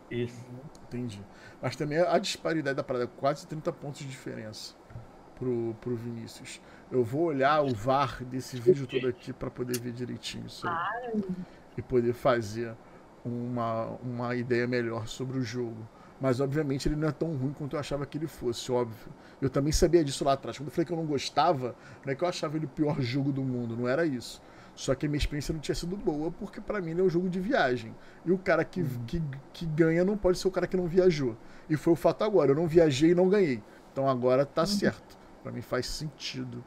S4: Isso.
S1: Entendi. Mas também a disparidade da parada, quase 30 pontos de diferença pro, pro Vinícius. Eu vou olhar o VAR desse vídeo todo aqui para poder ver direitinho isso aí. E poder fazer uma, uma ideia melhor sobre o jogo. Mas obviamente ele não é tão ruim quanto eu achava que ele fosse, óbvio. Eu também sabia disso lá atrás. Quando eu falei que eu não gostava, não é que eu achava ele o pior jogo do mundo, não era isso. Só que a minha experiência não tinha sido boa, porque pra mim ele é um jogo de viagem. E o cara que, que, que ganha não pode ser o cara que não viajou. E foi o fato agora. Eu não viajei e não ganhei. Então agora tá certo. Pra mim faz sentido